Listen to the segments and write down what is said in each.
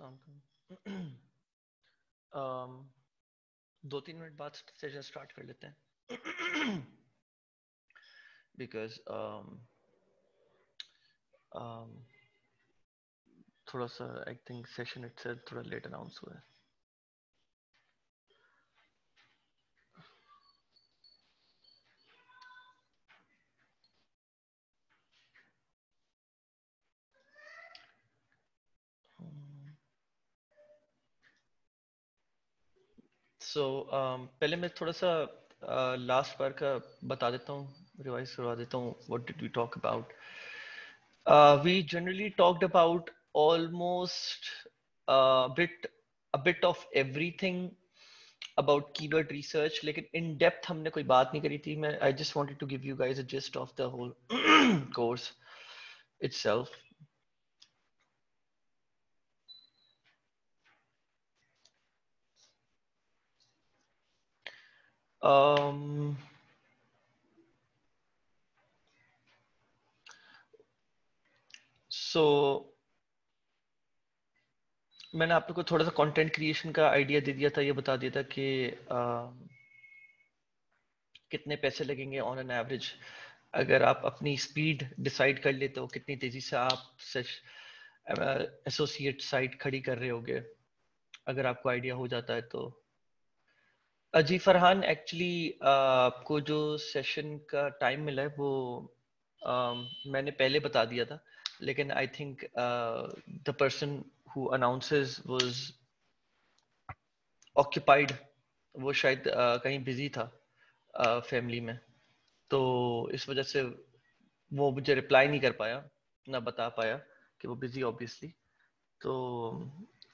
um, दो तीन minute बाद सेशन स्टार्ट कर लेते हैं। बिकॉज़ um, um, थोड़ा सा आई थिंक सेशन इटसेल्फ थोड़ा लेट अनाउंस हुआ है। सो so, um, पहले मैं थोड़ा सा लास्ट uh, बार का बता देता हूँ रिवाइज करवा देता हूँ what did we talk about we generally talked about almost bit a bit of everything about keyword research लेकिन इन डेप्थ हमने कोई बात नहीं करी थी। मैं I just wanted to give you guys a gist of the whole course itself Um, so मैंने आप लोग को थोड़ा सा कंटेंट क्रिएशन का आइडिया दे दिया था ये बता दिया था कि uh, कितने पैसे लगेंगे ऑन एन एवरेज अगर आप अपनी स्पीड डिसाइड कर लेते हो कितनी तेज़ी से आप एसोसिएट साइट खड़ी कर रहे होगे अगर आपको आइडिया हो जाता है तो। जी फरहान एक्चुअली आपको जो सेशन का टाइम मिला है वो uh, मैंने पहले बता दिया था लेकिन I think the person who announces was occupied वो शायद uh, कहीं बिज़ी था फैमिली में। तो इस वजह से वो मुझे रिप्लाई नहीं कर पाया ना बता पाया कि वो बिज़ी ऑब्वियसली तो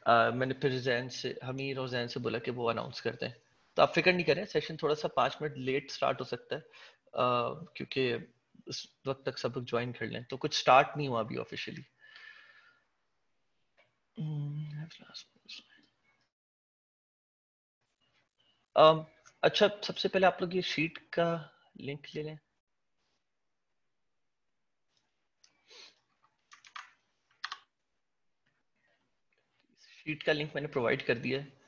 मैंने फिर जैन से हमीर और जैन से बोला कि वो अनाउंस करते हैं। तो आप फ़िक्र नहीं करें सेशन थोड़ा सा पाँच मिनट लेट स्टार्ट हो सकता है क्योंकि उस वक्त तक सब लोग ज्वाइन कर लें तो कुछ स्टार्ट नहीं हुआ अभी ऑफिशियली अच्छा सबसे पहले आप लोग ये शीट का लिंक ले लें। शीट का लिंक मैंने प्रोवाइड कर दिया है।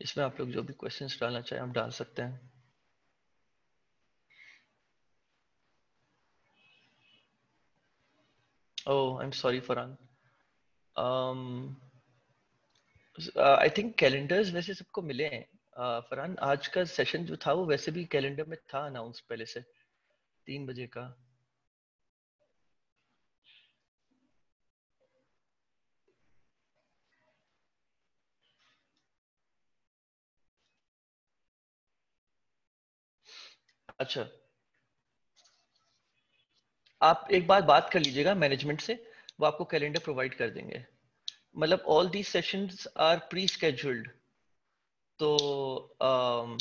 इसमें आप लोग जो भी क्वेश्चंस डालना चाहें, आप डाल सकते हैं। ओह I am sorry Farhan I think calendars वैसे सबको मिले हैं। फरहान आज का सेशन जो था, वो वैसे भी कैलेंडर में था अनाउंस पहले से, तीन बजे का। अच्छा। आप एक बार बात कर लीजिएगा मैनेजमेंट से वो आपको कैलेंडर प्रोवाइड कर देंगे। मतलब all the sessions are pre scheduled तो um,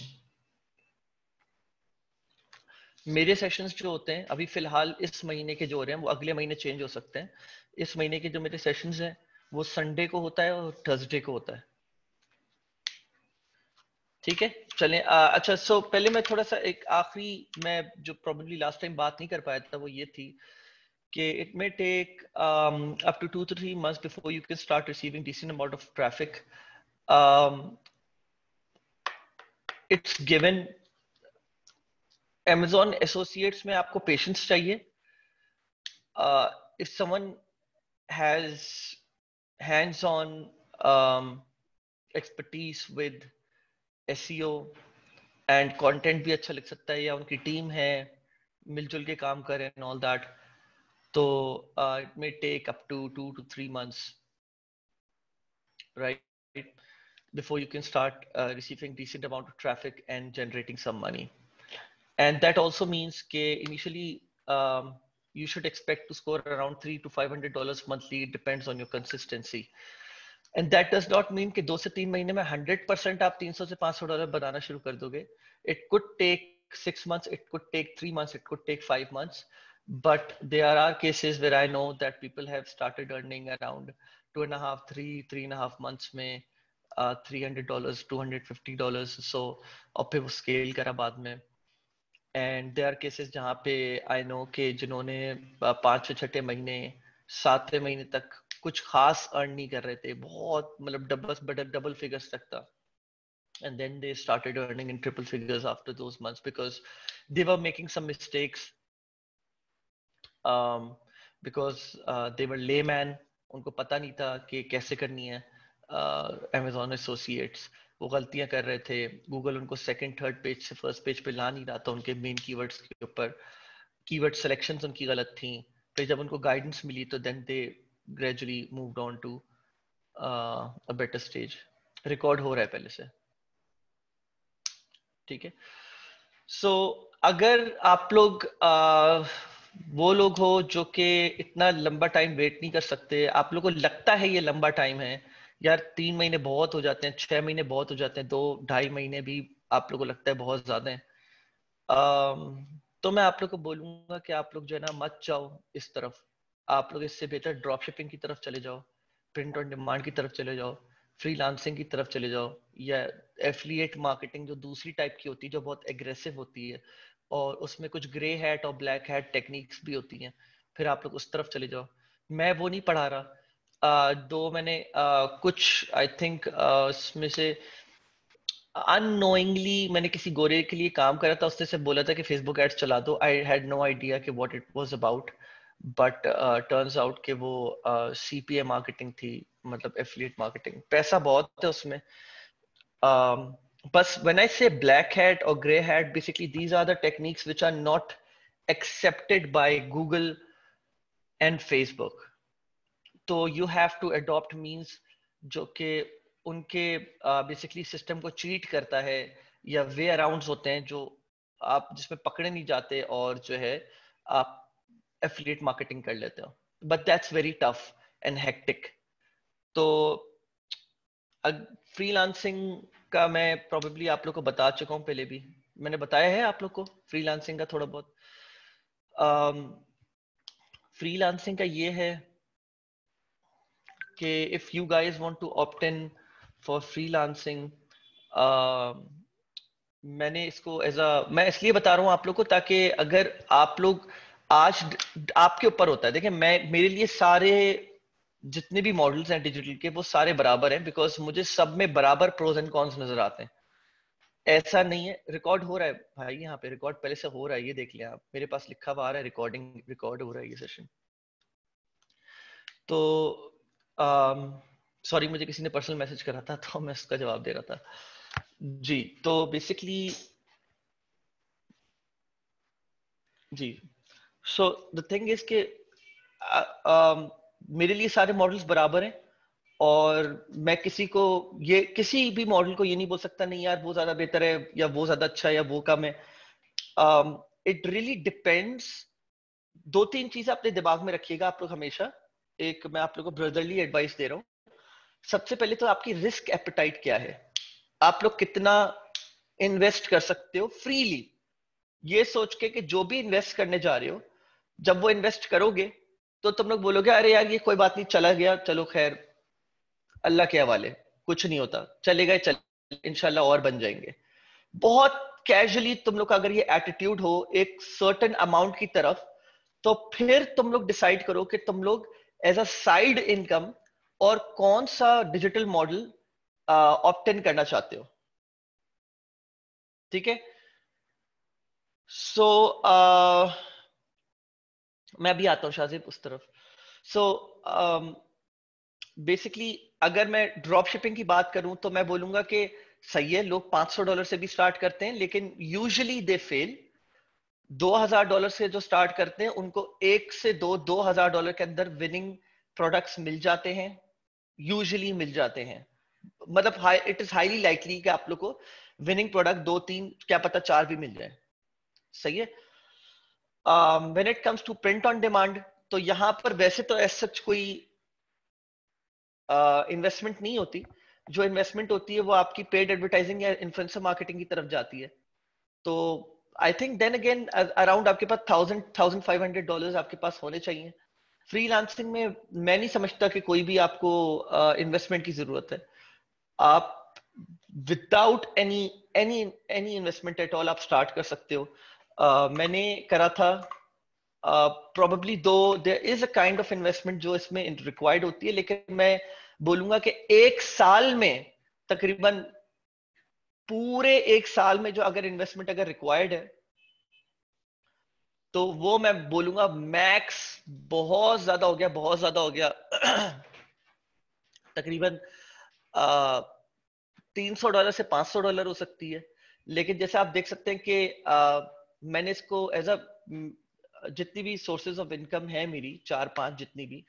मेरे सेशंस जो होते हैं अभी फ़िलहाल इस महीने के जो हो रहे हैं वो अगले महीने चेंज हो सकते हैं। इस महीने के जो मेरे सेशंस हैं वो संडे को होता है और थर्सडे को होता है। ठीक है, चलें। अच्छा सो पहले मैं थोड़ा सा एक आखिरी मैं जो प्रॉब्लली लास्ट टाइम बात नहीं कर पाया था वो ये थी कि it may take up to two three months before you can start receiving decent amount of traffic it's given Amazon associates में आपको पेशेंस चाहिए। If someone has hands on expertise with SEO and content भी अच्छा लिख सकता है या उनकी टीम है, मिलजुल के काम करें एंड ऑल दैट तो it may take up to two two three months right before you can start receiving decent amount of traffic and generating some money and that also means के initially you should expect to score around three to five hundred dollar monthly depends on your consistency and that does not mean कि दो से तीन महीने में 100 percent आप 300 से 500 dollar बनाना शुरू कर दोगे। It could take six months it could take three months it could take five months but there are are cases where I know that people have three three and half months में three hundred dollar two hundred fifty dollar so और फिर वो scale करा बाद में। And they are cases जहाँ पे I know के जिन्होंने पाँच छठे महीने, सातवें महीने तक कुछ खास अर्न नहीं कर रहे थे। बहुत मतलब डबल डबल फिगर्स तक था। And then they started earning in triple figures after those months because they were making some mistakes um, because uh, they were layman उनको पता नहीं था कि कैसे करनी है अमेजोन uh, एसोसिएट्स वो गलतियाँ कर रहे थे। गूगल उनको सेकंड थर्ड पेज से फ़र्स्ट पेज पे ला नहीं रहा था उनके मेन कीवर्ड्स के ऊपर। कीवर्ड सिलेक्शंस उनकी गलत थी। फिर जब उनको गाइडेंस मिली तो then they gradually moved on to a better stage record हो रहा है पहले से। ठीक है? सो so, अगर आप लोग आ, वो लोग हो जो कि इतना लंबा टाइम वेट नहीं कर सकते आप लोग को लगता है ये लंबा टाइम है यार तीन महीने बहुत हो जाते हैं छह महीने बहुत हो जाते हैं दो ढाई महीने भी आप लोग को लगता है बहुत ज़्यादा है। आ, तो मैं आप लोग को बोलूँगा कि आप लोग जो है ना मत जाओ इस तरफ़। आप लोग इससे बेहतर ड्रॉप शिपिंग की तरफ़ चले जाओ प्रिंट ऑन डिमांड की तरफ़ चले जाओ फ्रीलांसिंग की तरफ़ चले जाओ, या एफिलिएट मार्केटिंग जो दूसरी टाइप की होती है, जो बहुत एग्रेसिव होती है, और उसमें कुछ ग्रे हैट और ब्लैक हैट टेक्निक्स भी होती हैं, फिर आप लोग उस तरफ़ चले जाओ। मैं वो नहीं पढ़ा रहा। दो मैंने कुछ आई थिंक उसमें से अनोइंगली मैंने किसी गोरे के लिए काम करा था, उसने से बोला था कि फेसबुक एड्स चला दो। आई हैड नो आइडिया कि what it was about but turns out कि वो सी पी मार्केटिंग थी मतलब एफिलिएट मार्केटिंग पैसा बहुत था उसमें। um, बस when I say black hat और grey hat basically these are the techniques which are not accepted by Google and Facebook तो you have to adopt means जो कि उनके बेसिकली uh, सिस्टम को चीट करता है या वे अराउंड होते हैं जो आप जिसमें पकड़े नहीं जाते और जो है आप एफिलिएट मार्केटिंग कर लेते हो। But that's very tough and hectic तो फ्रीलांसिंग का मैं प्रोबेबली आप लोग को बता चुका हूँ पहले भी। मैंने बताया है आप लोग को फ्रीलांसिंग का थोड़ा बहुत। फ्रीलांसिंग um, का ये है कि if you guys want to opt in for freelancing मैंने इसको एज अ मैं इसलिए बता रहा हूँ आप लोग को ताकि अगर आप लोग आज आपके ऊपर होता है। देखिए, मैं, मेरे लिए सारे जितने भी मॉडल्स हैं डिजिटल के, वो सारे बराबर हैं बिकॉज़ मुझे सब में बराबर प्रोज एंड कॉन्स नज़र आते हैं। ऐसा नहीं है रिकॉर्ड हो रहा है। भाई, यहाँ पे रिकॉर्ड पहले से हो रहा है, ये देख लिया आप। मेरे पास लिखा हुआ आ रहा है रिकॉर्डिंग रिकॉर्ड हो रहा है ये सेशन तो सॉरी मुझे किसी ने पर्सनल मैसेज करा था तो मैं उसका जवाब दे रहा था। जी तो बेसिकली जी। सो द थिंग इज़ के मेरे लिए सारे मॉडल्स बराबर हैं और मैं किसी को ये, किसी भी मॉडल को ये नहीं बोल सकता, नहीं यार, वो ज़्यादा बेहतर है या वो ज़्यादा अच्छा है या वो कम है। इट रियली डिपेंड्स दो तीन चीज़ें अपने दिमाग में रखिएगा आप लोग हमेशा। एक, मैं आप लोग को ब्रदरली एडवाइस दे रहा हूँ। सबसे पहले तो आपकी रिस्क एपेटाइट क्या है? आप लोग कितना इन्वेस्ट कर सकते हो फ्रीली ये सोच के कि जो भी इन्वेस्ट करने जा रहे हो जब वो इन्वेस्ट करोगे तो तुम लोग बोलोगे अरे यार ये कोई बात नहीं चला गया चलो खैर अल्लाह के हवाले कुछ नहीं होता चले गए चल इनशाला और बन जाएँगे. बहुत कैजुअली तुम लोग का अगर ये एटीट्यूड हो एक सर्टन अमाउंट की तरफ़ तो फिर तुम लोग डिसाइड करो कि तुम लोग एज अ साइड इनकम और कौन सा डिजिटल मॉडल ऑप्टेन करना चाहते हो। ठीक है? सो so, uh, मैं अभी आता हूँ शाजिब उस तरफ़। सो बेसिकली um, अगर मैं ड्रॉप शिपिंग की बात करूँ तो मैं बोलूँगा कि सही है लोग 500 डॉलर से भी स्टार्ट करते हैं लेकिन यूजुअली दे फेल 2000 डॉलर से जो स्टार्ट करते हैं उनको एक से दो 2000 डॉलर के अंदर विनिंग प्रोडक्ट्स मिल जाते हैं यूजुअली मिल जाते हैं। मतलब इट इज़ हाईली लाइकली कि आप लोग को विनिंग प्रोडक्ट दो तीन क्या पता चार भी मिल जाए। सही है? When it comes to print on demand तो यहाँ पर वैसे तो ऐसा सच कोई इन्वेस्टमेंट uh, नहीं होती। जो इन्वेस्टमेंट होती है वो आपकी पेड एडवर्टाइजिंग या इन्फ्लुएंसर मार्केटिंग की तरफ़ जाती है। तो I think then again around आपके पास thousand thousand five hundred dollar आपके पास होने चाहिए। फ्री फ्रीलांसिंग में मैं नहीं समझता कि कोई भी आपको इन्वेस्टमेंट uh, की ज़रूरत है। आप without any any any investment at all आप स्टार्ट कर सकते हो। मैंने करा था probably though there is a kind of investment जो इसमें रिक्वायर्ड होती है, लेकिन मैं बोलूँगा कि एक साल में तकरीबन पूरे एक साल में जो अगर इन्वेस्टमेंट अगर रिक्वायर्ड है तो वो मैं बोलूँगा मैक्स बहुत ज़्यादा हो गया, बहुत ज़्यादा हो गया। तकरीबन तीन सौ डॉलर से पाँच सौ डॉलर हो सकती है। लेकिन जैसे आप देख सकते हैं कि मैंने इसको एज अ जितनी भी सोर्सेज ऑफ़ इनकम है मेरी चार पाँच जितनी भी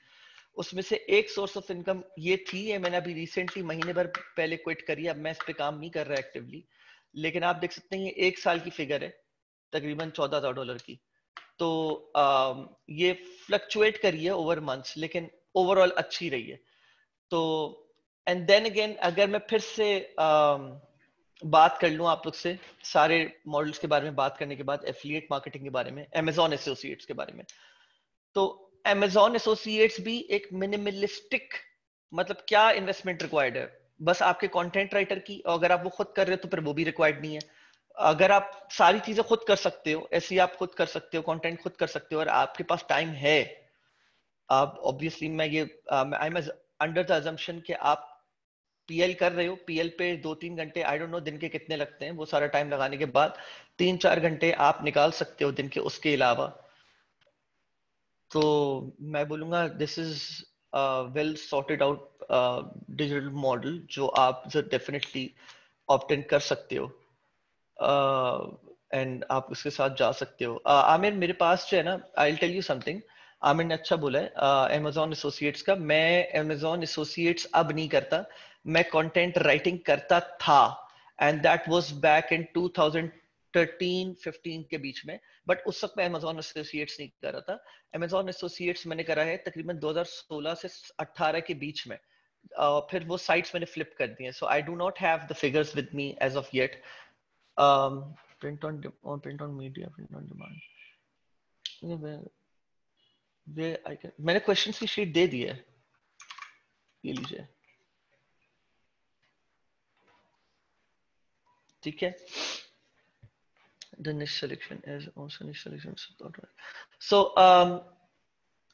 उसमें से एक सोर्स ऑफ़ इनकम ये थी है मैंने अभी रिसेंटली महीने भर पहले क्विट करी अब मैं इस पे काम नहीं कर रहा एक्टिवली लेकिन आप देख सकते हैं ये एक साल की फिगर है तकरीबन चौदह हज़ार डॉलर की। तो आ, ये फ्लक्चुएट करी है ओवर मंथ्स लेकिन ओवरऑल अच्छी रही है। तो एंड देन अगेन अगर मैं फिर से आ, बात कर लूँ आप लोग से सारे मॉडल्स के बारे में बात करने के बाद एफिलिएट मार्केटिंग के बारे में अमेजोन एसोसिएट्स के बारे में। तो अमेजोन एसोसिएट्स भी एक मिनिमलिस्टिक मतलब क्या इन्वेस्टमेंट रिक्वायर्ड है? बस आपके कंटेंट राइटर की, और अगर आप वो खुद कर रहे हो तो फिर वो भी रिक्वायर्ड नहीं है। अगर आप सारी चीज़ें खुद कर सकते हो, ऐसी आप खुद कर सकते हो कंटेंट खुद कर सकते हो, और आपके पास टाइम है, आप ऑब्वियसली मैं ये I am under the assumption कि आप पीएल कर रहे हो पीएल पे दो तीन घंटे आई डोंट नो दिन के कितने लगते हैं वो सारा टाइम लगाने के बाद तीन चार घंटे आप निकाल सकते हो दिन के उसके अलावा। तो मैं बोलूँगा this is well sorted out digital model जो आप डेफिनेटली ऑप्टेन कर सकते हो। एंड uh, आप उसके साथ जा सकते हो। Uh, आमिर मेरे पास जो है ना I tell you something Aamir ने अच्छा बोला है अमेजोन uh, एसोसिएट्स का। मैं अमेजोन एसोसिएट्स अब नहीं करता। मैं कंटेंट राइटिंग करता था and that was back in 2013 15 के बीच में। बट उस वक्त मैं अमेजोन एसोसिएट्स नहीं कर रहा था। अमेजोन एसोसिएट्स मैंने करा है तकरीबन 2016 से 18 के बीच में। uh, फिर वो साइट्स मैंने फ्लिप कर दी हैं। So I do not have the figures with me as of yet on on print on media print on demand where, where I can मैंने क्वेश्चन की शीट दे दी है। ये लीजिए। ठीक है? The niche selection is also niche selection, so um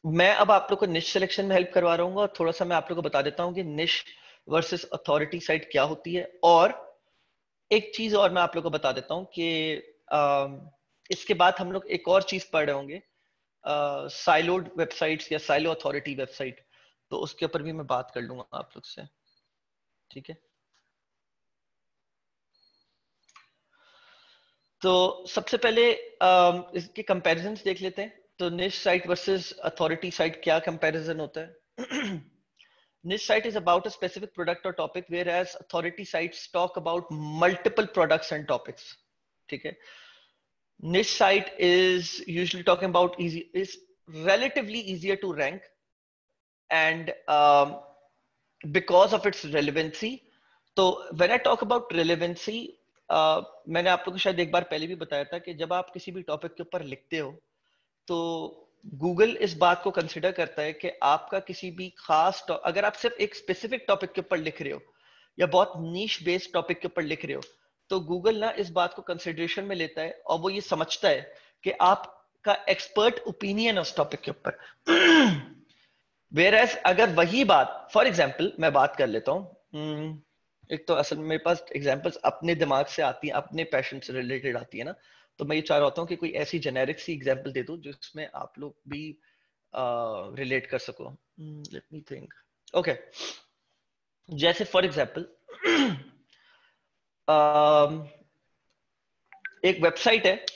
मैं अब आप लोग को निश सिलेक्शन में हेल्प करवा रहा और थोड़ा सा मैं आप लोग को बता देता हूँ कि निश वर्सेस अथॉरिटी साइट क्या होती है। और एक चीज़ और मैं आप लोग को बता देता हूँ कि इसके बाद हम लोग एक और चीज़ पढ़ रहे होंगे साइलोड वेबसाइट्स या साइलो अथॉरिटी वेबसाइट तो उसके ऊपर भी मैं बात कर लूँगा आप लोग से। ठीक है? तो सबसे पहले इसके कंपैरिजन देख लेते हैं तो niche site versus authority site क्या कंपैरिजन होता है niche site is about a specific product or topic whereas authority sites talk about multiple products and topics okay niche site is usually talking about easy is relatively easier to rank and um, because of its relevancy तो when I talk about relevancy मैंने आप लोगों शायद एक बार पहले भी बताया था कि जब आप किसी भी टॉपिक के ऊपर लिखते हो तो गूगल इस बात को कंसिडर करता है कि आपका किसी भी खास अगर आप सिर्फ़ एक स्पेसिफिक टॉपिक के ऊपर लिख रहे हो या बहुत नीच बेस्ड टॉपिक के ऊपर लिख रहे हो तो गूगल ना इस बात को कंसिडरेशन में लेता है और वो ये समझता है कि आपका एक्सपर्ट ओपिनियन है उस टॉपिक के ऊपर। वेर एज अगर वही बात फॉर एग्ज़ाम्पल मैं बात कर लेता हूँ हम्म, एक तो असल मेरे पास एग्जाम्पल्स अपने दिमाग से आती हैं अपने पैशन से रिलेटेड आती है ना। तो मैं ये चाह रहा हूँ कि कोई ऐसी जेनेरिक सी एग्जांपल दे दो जिसमें आप लोग भी रिलेट uh, कर सको। लेट मी थिंक ओके जैसे फॉर एग्जांपल um, एक वेबसाइट है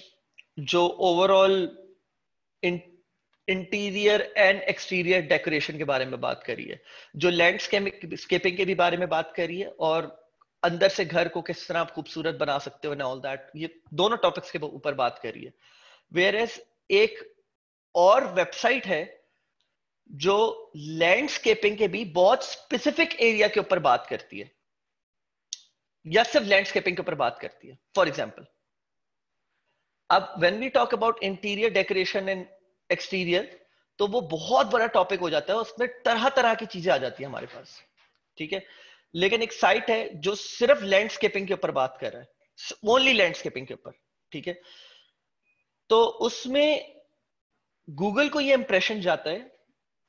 जो overall interior and exterior decoration के बारे में बात करी है। जो लैंडस्केपिंग के भी बारे में बात करी है और अंदर से घर को किस तरह आप खूबसूरत बना सकते हो ऑल दैट ये दोनों टॉपिक्स के ऊपर बात करिए वेयर एज एक और वेबसाइट है जो लैंडस्केपिंग के भी बहुत स्पेसिफिक एरिया के ऊपर बात करती है। या सिर्फ़ लैंडस्केपिंग के ऊपर बात करती है। फॉर एग्ज़ाम्पल अब when we talk about interior decoration and exterior तो वो बहुत बड़ा टॉपिक हो जाता है, उसमें तरह तरह की चीज़ें आ जाती है हमारे पास, ठीक है? लेकिन एक साइट है जो सिर्फ़ लैंडस्केपिंग के ऊपर बात कर रहा है ओनली लैंडस्केपिंग के ऊपर, ठीक है? तो उसमें गूगल को ये इंप्रेशन जाता है,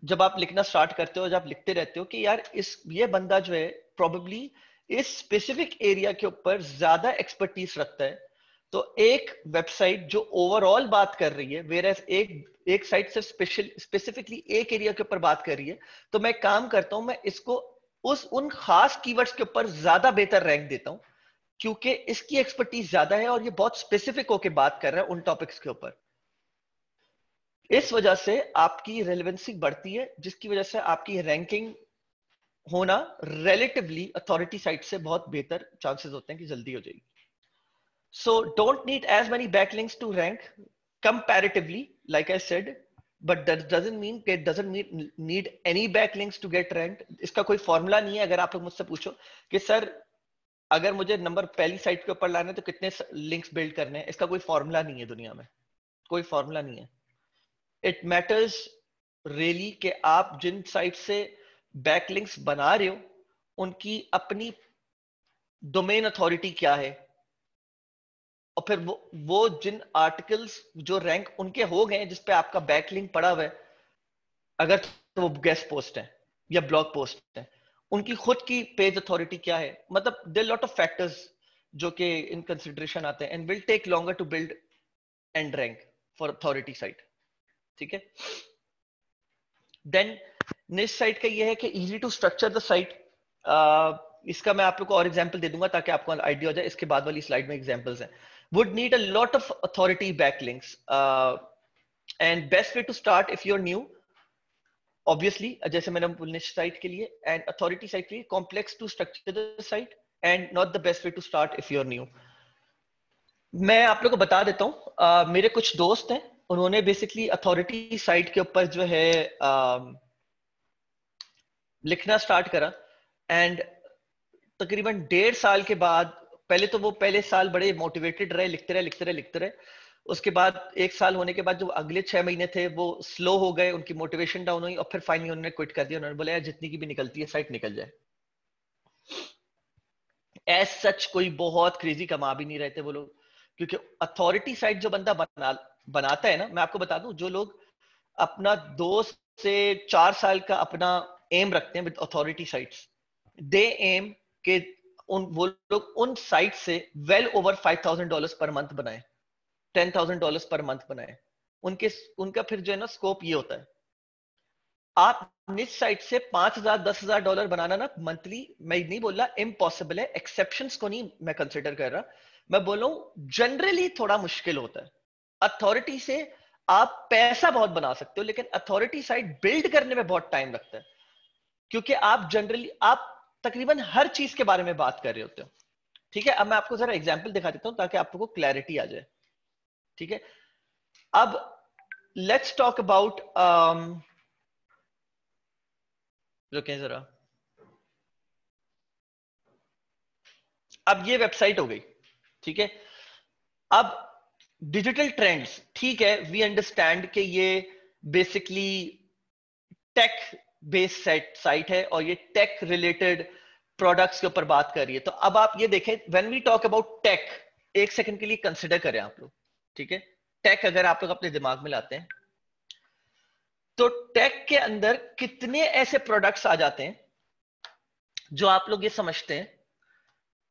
जब आप लिखना स्टार्ट करते हो, जब आप लिखते रहते हो कि यार इस, ये बंदा जो है प्रोबेबली इस स्पेसिफिक एरिया के ऊपर ज़्यादा एक्सपर्टीज रखता है तो एक वेबसाइट जो ओवरऑल बात कर रही है वेर एज एक एक साइट से स्पेशल स्पेसिफिकली एक एरिया के ऊपर बात कर रही है तो मैं काम करता हूँ, मैं इसको उस, उन खास कीवर्ड्स के ऊपर ज़्यादा बेहतर रैंक देता हूँ, क्योंकि इसकी एक्सपर्टीज ज़्यादा है और ये बहुत स्पेसिफिक होकर बात कर रहा है उन टॉपिक्स के ऊपर। इस वजह से आपकी रेलिवेंसी बढ़ती है, जिसकी वजह से आपकी रैंकिंग होना रिलेटिवली अथॉरिटी साइट से बहुत बेहतर चांसेस होते हैं कि जल्दी हो जाएगी। So don't need as many backlinks to rank comparatively like I said but that doesn't mean it doesn't need need any backlinks to get rank इसका कोई फॉर्मूला नहीं है, अगर आप लोग मुझसे पूछो कि, सर, अगर मुझे नंबर पहली साइट के ऊपर लाना है तो कितने लिंक्स बिल्ड करने हैं? इसका कोई फॉर्मूला नहीं है दुनिया में। कोई फॉर्मूला नहीं है। इट मैटर्स रियली कि आप जिन साइट से बैकलिंक्स बना रहे हो, उनकी अपनी डोमेन अथॉरिटी क्या है? और फिर वो वो जिन आर्टिकल्स जो रैंक उनके हो गए जिस पे आपका बैकलिंक पड़ा हुआ है, अगर तो वो गेस्ट पोस्ट है या ब्लॉग पोस्ट है, उनकी खुद की पेज अथॉरिटी क्या है? मतलब देर लॉट ऑफ़ फैक्टर्स जो कि इन कंसिडरेशन आते हैं and will take longer to build and rank for authority site ठीक है? देन नेक्स्ट साइट का ये है कि easy to structure the site इसका मैं आप लोग को और एग्जांपल दे दूँगा ताकि आपको आइडिया हो जाए। इसके बाद वाली स्लाइड में एग्जांपल्स हैं। Would need a lot of authority backlinks. Uh, and best way to start if you're new obviously जैसे मैंने के लिए एंड अथॉरिटी साइट के लिए complex to structure the site and not the best way to start if you are new मैं आप लोग को बता देता हूँ uh, मेरे कुछ दोस्त हैं उन्होंने बेसिकली अथॉरिटी साइट के ऊपर जो है uh, लिखना स्टार्ट करा एंड तकरीबन डेढ़ साल के बाद पहले तो वो पहले साल बड़े मोटिवेटेड रहे, लिखते रहे लिखते रहे लिखते रहे। उसके बाद, एक साल होने के बाद जो अगले छह महीने थे, वो स्लो हो गए, उनकी मोटिवेशन डाउन हुई और फिर फाइनली उन्होंने क्विट कर दिया। उन्होंने बोला, यार, जितनी की भी निकलती है साइट निकल जाए। एज सच कोई बहुत क्रेजी कमा भी नहीं रहते वो लोग। क्योंकि अथॉरिटी साइट जो बंदा बना, बनाता है ना, मैं आपको बता दूँ, जो लोग अपना दो से चार साल का अपना एम रखते हैं with authority sites they aim के उन, वो लोग उन साइट से well over five thousand dollar per month बनाए ten thousand dollar per month बनाए। उनके, उनका फिर जो है ना स्कोप ये होता है। आप निज साइट से पाँच हज़ार, दस हज़ार डॉलर बनाना ना मंथली मैं नहीं बोल रहा इम्पॉसिबल है। एक्सेप्शन को नहीं मैं कंसिडर कर रहा। मैं बोल रहा हूँ जनरली थोड़ा मुश्किल होता है। अथॉरिटी से आप पैसा बहुत बना सकते हो, लेकिन अथॉरिटी साइट बिल्ड करने में बहुत टाइम लगता है। क्योंकि आप जनरली आप तकरीबन हर चीज़ के बारे में बात कर रहे होते हो। ठीक है? अब मैं आपको जरा एग्ज़ाम्पल दिखा देता हूँ ताकि आपको क्लैरिटी आ जाए। ठीक है? अब लेट्स टॉक अबाउट रुके जरा। अब ये वेबसाइट हो गई। ठीक है? अब डिजिटल ट्रेंड्स ठीक है? वी अंडरस्टैंड कि ये basically tech based set site है और ये टेक रिलेटेड प्रोडक्ट्स के ऊपर बात कर रही है। तो अब आप ये देखें when we talk about tech एक सेकंड के लिए कंसिडर करें आप लोग, ठीक है? टेक अगर आप लोग अपने दिमाग में लाते हैं तो टेक के अंदर कितने ऐसे प्रोडक्ट्स आ जाते हैं, जो आप लोग ये समझते हैं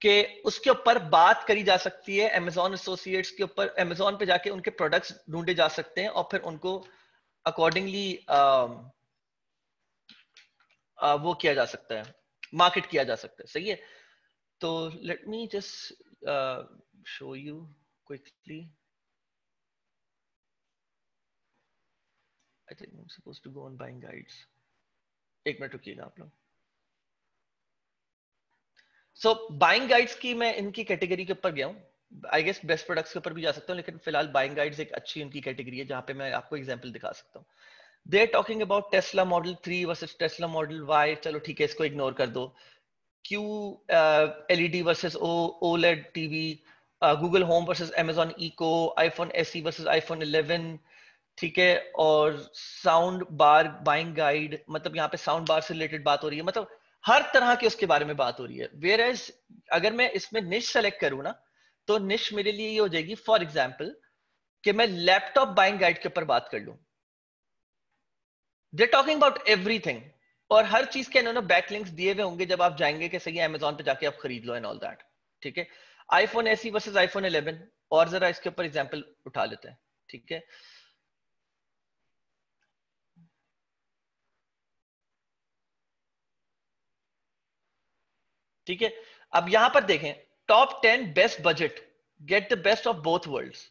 कि उसके ऊपर बात करी जा सकती है अमेजोन एसोसिएट्स के ऊपर अमेजोन पे जाके उनके प्रोडक्ट्स ढूंढे जा सकते हैं और फिर उनको अकॉर्डिंगली वो किया जा सकता है। मार्केट किया जा सकता है। सही है? तो let me just show you quickly I think I'm supposed to go on buying guides. एक मिनट रुकिएगा आप लोग। सो बाइंग गाइड्स की मैं इनकी कैटेगरी के ऊपर गया हूँ। आई गेस बेस्ट प्रोडक्ट्स के ऊपर भी जा सकता हूँ, लेकिन फ़िलहाल बाइंग गाइड्स एक अच्छी उनकी कैटेगरी है, जहाँ पे मैं आपको एग्ज़ाम्पल दिखा सकता हूँ। They're talking about Tesla Model 3 versus Tesla Model Y चलो ठीक है इसको इग्नोर कर दो। Q L Q uh, LED versus o, OLED TV uh, Google Home versus Amazon Echo iPhone SE versus iPhone 11 ठीक है? और साउंड बार बाइंग गाइड मतलब यहाँ पे साउंड बार से रिलेटेड बात हो रही है। मतलब हर तरह के उसके बारे में बात हो रही है। वेयर एज अगर मैं इसमें निश सेलेक्ट करूँ ना तो निश मेरे लिए ये हो जाएगी फॉर एग्ज़ाम्पल कि मैं लैपटॉप बाइंग गाइड के ऊपर बात कर लूँ। दे टॉकिंग अबाउट एवरीथिंग और हर चीज़ के इन्होंने बैकलिंक्स दिए हुए होंगे जब आप जाएँगे कि सही अमेजोन पे जाके आप खरीद लो एंड ऑल दैट ठीक है? आईफोन एसी वर्सेस आईफोन 11 और जरा इसके ऊपर एग्जांपल उठा लेते हैं, ठीक है? ठीक है? अब यहाँ पर देखें top ten best budget get the best of both worlds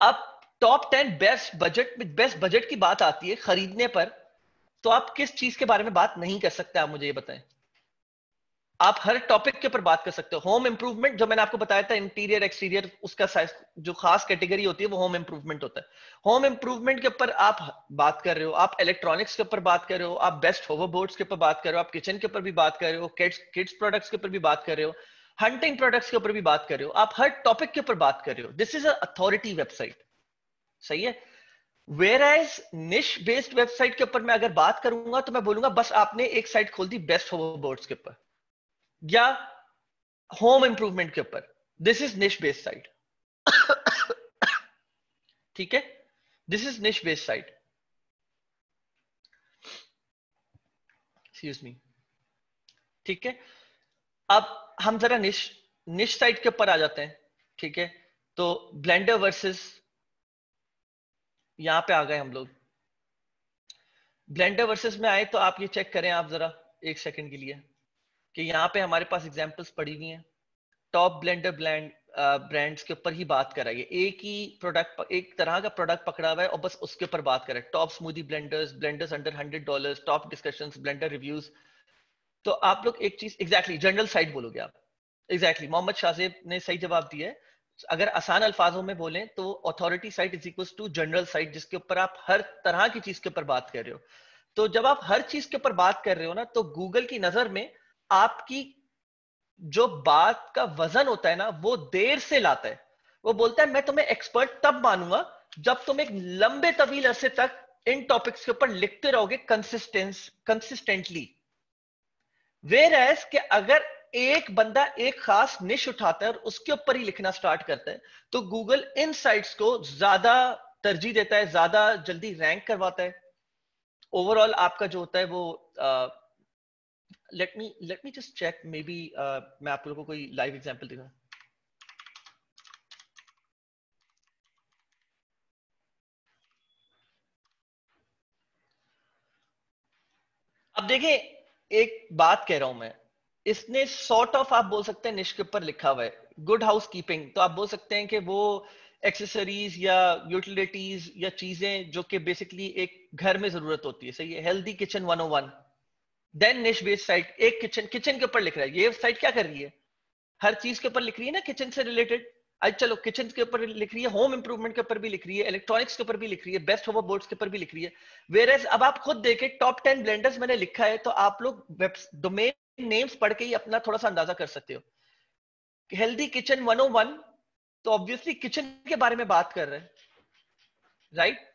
अब top ten best budget best budget की बात आती है खरीदने पर तो आप किस चीज़ के बारे में बात नहीं कर सकते, आप मुझे ये बताएँ। आप हर टॉपिक के ऊपर बात कर सकते हो। होम इंप्रूवमेंट जो मैंने आपको बताया था इंटीरियर एक्सटीरियर उसका साइज़ जो खास कैटेगरी होती है, वो होम इंप्रूवमेंट होता है। होम इंप्रूवमेंट के ऊपर आप बात कर रहे हो, आप इलेक्ट्रॉनिक्स के ऊपर बात कर रहे हो, आप बेस्ट होवर होवरबोर्ड्स के ऊपर बात कर रहे हो, आप किचन के ऊपर भी बात कर रहे हो किड्स किड्स प्रोडक्ट्स के ऊपर भी बात कर रहे हो हंटिंग प्रोडक्ट्स के ऊपर भी बात कर रहे हो, आप हर टॉपिक के ऊपर बात कर रहे हो। दिस इज़ अथॉरिटी वेबसाइट सही है? Whereas niche based website के ऊपर मैं अगर बात करूँगा तो मैं बोलूँगा, बस आपने एक साइट खोल दी बेस्ट होवरबोर्ड्स के ऊपर। या होम इंप्रूवमेंट के ऊपर। This is niche based site ठीक है? This is niche based site excuse me ठीक है? अब हम जरा निश निश साइट के ऊपर आ जाते हैं। ठीक है? तो ब्लेंडर वर्सेस यहाँ पे आ गए हम लोग। ब्लेंडर वर्सेस में आए तो आप ये चेक करें आप जरा एक सेकंड के लिए कि यहाँ पे हमारे पास एग्जांपल्स पड़ी हुई हैं। टॉप ब्लेंडर ब्लैंड ब्रांड्स के ऊपर ही बात कराइए। एक ही प्रोडक्ट एक तरह का प्रोडक्ट पकड़ा हुआ है और बस उसके ऊपर बात करें। Top smoothie blenders blenders under hundred dollar top discussion blender reviews तो आप लोग एक चीज़ एग्जैक्टली जनरल साइट बोलोगे आप। एग्जैक्टली मोहम्मद शाहजेब ने सही जवाब दिया है। अगर आसान अल्फाजों में बोलें तो authority site is equal to general site जिसके ऊपर आप हर तरह की चीज़ के ऊपर बात कर रहे हो। तो जब आप हर चीज़ के ऊपर बात कर रहे हो ना तो गूगल की नज़र में आपकी जो बात का वज़न होता है ना, वो देर से लाता है। वो बोलता है, मैं तुम्हें एक्सपर्ट तब मानूँगा जब तुम एक लंबे तवील अरसे तक इन टॉपिक्स के ऊपर लिखते रहोगे कंसिस्टेंस कंसिस्टेंटली वेर एज कि अगर एक बंदा एक खास निश उठाता है और उसके ऊपर ही लिखना स्टार्ट करता है। तो गूगल इन साइट्स को ज़्यादा तरजीह देता है, ज़्यादा जल्दी रैंक करवाता है। ओवरऑल आपका जो होता है वो let me let me just check maybe मैं आप लोगों को कोई लाइव एग्जांपल दिखा अब देखिए, एक बात कह रहा हूँ मैं। इसने सॉर्ट ऑफ़ आप बोल सकते हैं निश के ऊपर लिखा हुआ है। गुड हाउस कीपिंग तो आप बोल सकते हैं कि वो एक्सेसरीज या यूटिलिटीज या चीज़ें जो कि बेसिकली एक घर में ज़रूरत होती है। सही है? Healthy kitchen 101 then niche based site एक किचन किचन के ऊपर लिख रहा है। ये साइट क्या कर रही है? हर चीज़ के ऊपर लिख रही है ना किचन से रिलेटेड आज चलो किचन के ऊपर लिख रही है होम इंप्रूवमेंट के ऊपर भी लिख रही है इलेक्ट्रॉनिक्स के ऊपर भी लिख रही है बेस्ट होवर बोर्ड्स के ऊपर भी लिख रही है। वेर अब आप खुद देखें टॉप टेन ब्लेंडर्स मैंने लिखा है तो आप लोग डोमेन नेम्स पढ़ के ही अपना थोड़ा सा अंदाज़ा कर सकते हो। हेल्दी किचन 101 तो ऑब्वियसली किचन के बारे में बात कर रहे हैं। Right right?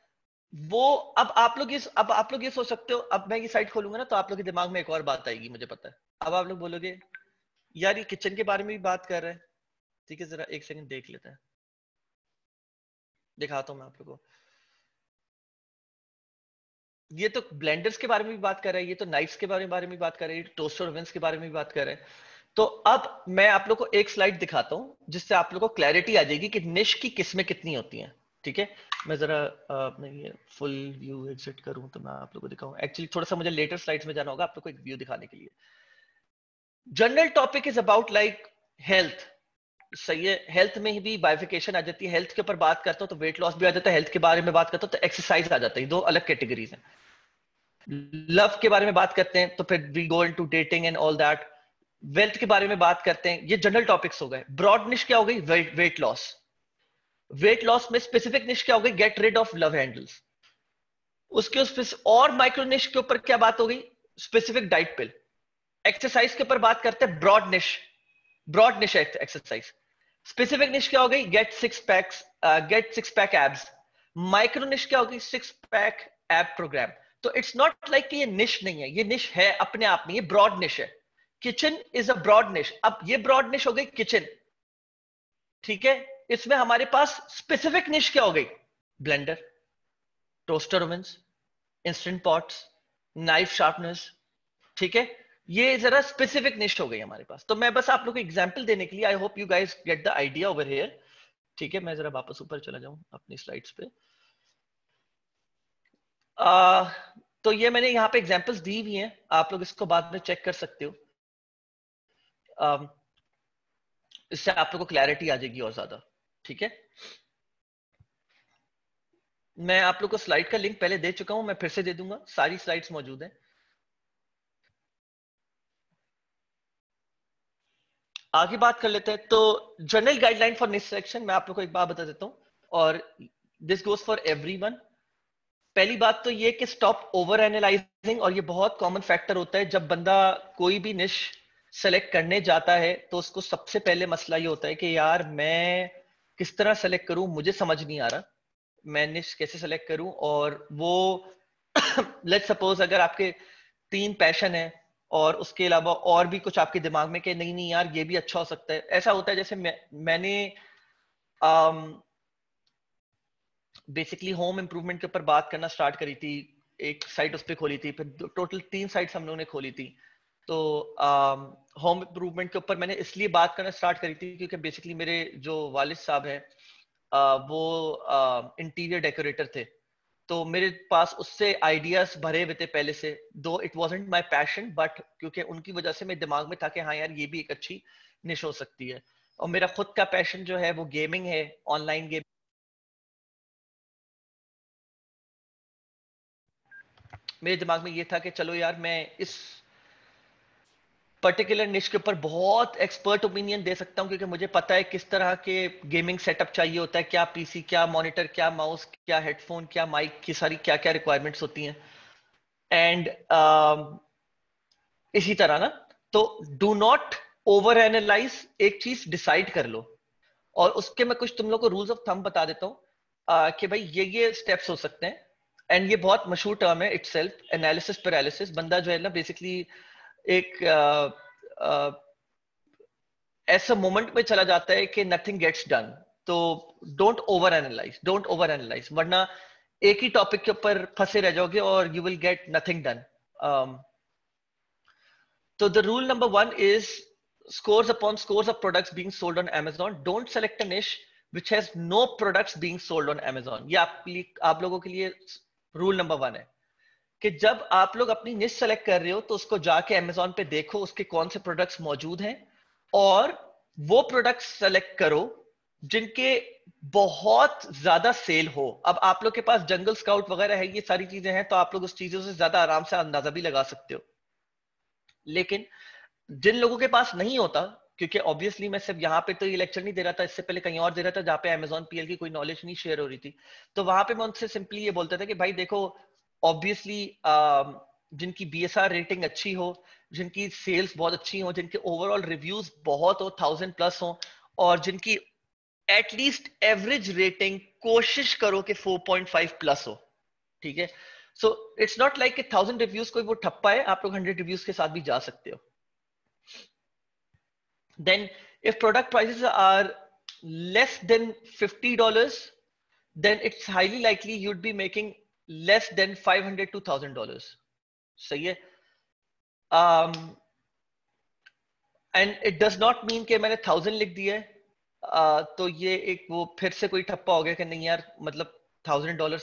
वो अब आप लोग इस अब आप लोग ये सोच सकते हो, अब मैं ये साइट खोलूँगा ना तो आप लोग के दिमाग में एक और बात आएगी, मुझे पता है। अब आप लोग बोलोगे, यार, ये किचन के बारे में भी बात कर रहे हैं। ठीक है, जरा एक सेकंड देख लेते हैं। दिखाता हूँ मैं आप लोगों को। ये तो ब्लेंडर्स के बारे में भी बात कर रहे हैं, ये तो नाइफ्स के बारे में बारे में बात कर रहे हैं टोस्टर ओवेंस के बारे में भी बात कर रहे हैं। तो अब मैं आप लोग को एक स्लाइड दिखाता हूँ, जिससे आप लोग को क्लैरिटी आ जाएगी कि निश की किस्में कितनी होती हैं, ठीक है? मैं जरा अपने ये फुल व्यू एग्जिट करूँ तो मैं आप लोग को दिखाऊँ। एक्चुअली थोड़ा सा मुझे लेटर स्लाइड्स में जाना होगा आप लोग को एक व्यू दिखाने के लिए। General topic is about like health सही है हेल्थ में भी बाइफिकेशन आ जाती है। हेल्थ के ऊपर बात करता हूँ तो वेट लॉस भी आ जाता है। हेल्थ के बारे में बात करता हूँ तो एक्सरसाइज आ जाता है। दो अलग कैटेगरीज हैं। लव के बारे में बात करते हैं तो फिर we go into dating and all that wealth के बारे में बात करते हैं, ये जनरल टॉपिक्स हो गए। ब्रॉड निश क्या हो गई? वेट लॉस वेट लॉस में स्पेसिफिक निश क्या हो गई? Get rid of love handles उसके उस और माइक्रो निश के ऊपर क्या बात हो गई? स्पेसिफिक डाइट पिल एक्सरसाइज के ऊपर बात करते हैं broad niche broad niche exercise specific niche क्या हो गई? Get six packs get six pack abs micro niche क्या होगी सिक्स पैक एप प्रोग्राम तो इट्स नॉट लाइक कि ये निश नहीं है. ये निश है अपने आप में. ये ब्रॉड निश है. Kitchen is a broad niche अब ये ब्रॉड निश हो गई किचन ठीक है? इसमें हमारे पास स्पेसिफिक निश क्या हो गई? Blender toaster ovens instant pots knife sharpeners ठीक है? ये जरा स्पेसिफिक निश हो गई हमारे पास। तो मैं बस आप लोग को एग्ज़ाम्पल देने के लिए I hope you guys get the idea over here ठीक है मैं जरा वापस ऊपर चला जाऊँ अपनी स्लाइड्स पे। आ, तो ये मैंने यहाँ पे एग्जांपल्स दी हुई हैं। आप लोग इसको बाद में चेक कर सकते हो। आ, इससे आप लोग को क्लैरिटी आ जाएगी और ज़्यादा। ठीक है? मैं आप लोग को स्लाइड का लिंक पहले दे चुका हूँ मैं फिर से दे दूँगा। सारी स्लाइड्स मौजूद हैं। आगे बात कर लेते हैं। तो general guideline for niche selection मैं आप लोग को एक बात बता देता हूँ। और दिस गोज फॉर एवरीवन पहली बात तो ये कि स्टॉप ओवर एनालाइजिंग और ये बहुत कॉमन फैक्टर होता है। जब बंदा कोई भी निश सेलेक्ट करने जाता है तो उसको सबसे पहले मसला ये होता है कि यार, मैं किस तरह सेलेक्ट करूँ? मुझे समझ नहीं आ रहा। मैं निश कैसे सेलेक्ट करूँ? और वो लेट सपोज़ अगर आपके तीन पैशन है और उसके अलावा और भी कुछ आपके दिमाग में कि नहीं नहीं यार ये भी अच्छा हो सकता है। ऐसा होता है जैसे मैं, मैंने बेसिकली होम इम्प्रूवमेंट के ऊपर बात करना स्टार्ट करी थी। एक साइट उस पर खोली थी फिर टोटल तीन साइट्स हम लोगों ने खोली थी। तो होम um, इम्प्रूवमेंट के ऊपर मैंने इसलिए बात करना स्टार्ट करी थी क्योंकि बेसिकली मेरे जो वालिद साहब हैं uh, वो इंटीरियर uh, डेकोरेटर थे। तो मेरे पास उससे आइडियाज़ भरे हुए थे पहले से though it wasn't my passion but क्योंकि उनकी वजह से मेरे दिमाग में था कि हाँ यार, ये भी एक अच्छी निश हो सकती है। और मेरा खुद का पैशन जो है, वो गेमिंग है ऑनलाइन गेम मेरे दिमाग में ये था कि चलो यार, मैं इस पर्टिकुलर निश के ऊपर बहुत एक्सपर्ट ओपिनियन दे सकता हूँ क्योंकि मुझे पता है किस तरह के गेमिंग सेटअप चाहिए होता है क्या पीसी क्या मॉनिटर क्या माउस क्या हेडफोन क्या माइक की सारी क्या क्या रिक्वायरमेंट्स होती हैं। एंड uh, इसी तरह ना तो डू नॉट ओवर एनालाइज एक चीज़ डिसाइड कर लो। और उसके मैं कुछ तुम लोग को रूल्स ऑफ़ थम बता देता हूँ uh, कि भाई ये ये स्टेप्स हो सकते हैं। एंड ये बहुत मशहूर टर्म है इट सेल्फ एनालिसिस पैरालिसिस बंदा जो है ना बेसिकली एक ऐसा मोमेंट में चला जाता है कि नथिंग गेट्स डन तो don't over analyse don't over analyse वरना एक ही टॉपिक के ऊपर फंसे रह जाओगे और you will get nothing done तो the rule number one is scores upon scores of products being sold on Amazon. Don't select a niche which has no products sold on Amazon. ये आप लोगों के लिए रूल नंबर वन है कि जब आप लोग अपनी निश सेलेक्ट कर रहे हो तो उसको जाके अमेजोन पे देखो, उसके कौन से प्रोडक्ट्स मौजूद हैं, और वो प्रोडक्ट्स सेलेक्ट करो, जिनके बहुत ज़्यादा सेल हो। अब आप लोग के पास जंगल स्काउट वगैरह है, ये सारी चीज़ें हैं तो आप लोग उस चीज़ों से ज़्यादा आराम से अंदाज़ा भी लगा सकते हो। लेकिन जिन लोगों के पास नहीं होता, क्योंकि ऑब्वियसली मैं सिर्फ़ यहाँ पे तो ये लेक्चर नहीं दे रहा था, इससे पहले कहीं और दे रहा था, जहाँ पे अमेजोन पीएल की कोई नॉलेज नहीं शेयर हो रही थी तो वहाँ पे मैं उनसे सिंपली ये बोलता था कि, भाई देखो ऑब्वियसली um, जिनकी बी रेटिंग अच्छी हो जिनकी सेल्स बहुत अच्छी हो जिनके ओवरऑल रिव्यूज़ बहुत हो थाउज़ेंड प्लस हो और जिनकी एटलीस्ट एवरेज रेटिंग कोशिश करो कि 4.5 प्लस हो ठीक है? सो इट्स नॉट लाइक कि थाउज़ेंड रिव्यूज़ कोई वो ठप्पा है आप लोग हंड्रेड रिव्यूज़ के साथ भी जा सकते हो। Then if product prices are less than fifty dollars then it's highly likely you'd be making less than five hundred to thousand dollar सही है? And it does not mean कि मैंने थाउज़ेंड लिख दिया है। Uh, तो ये एक वो फिर से कोई ठप्पा हो गया कि नहीं यार मतलब थाउज़ेंड डॉलर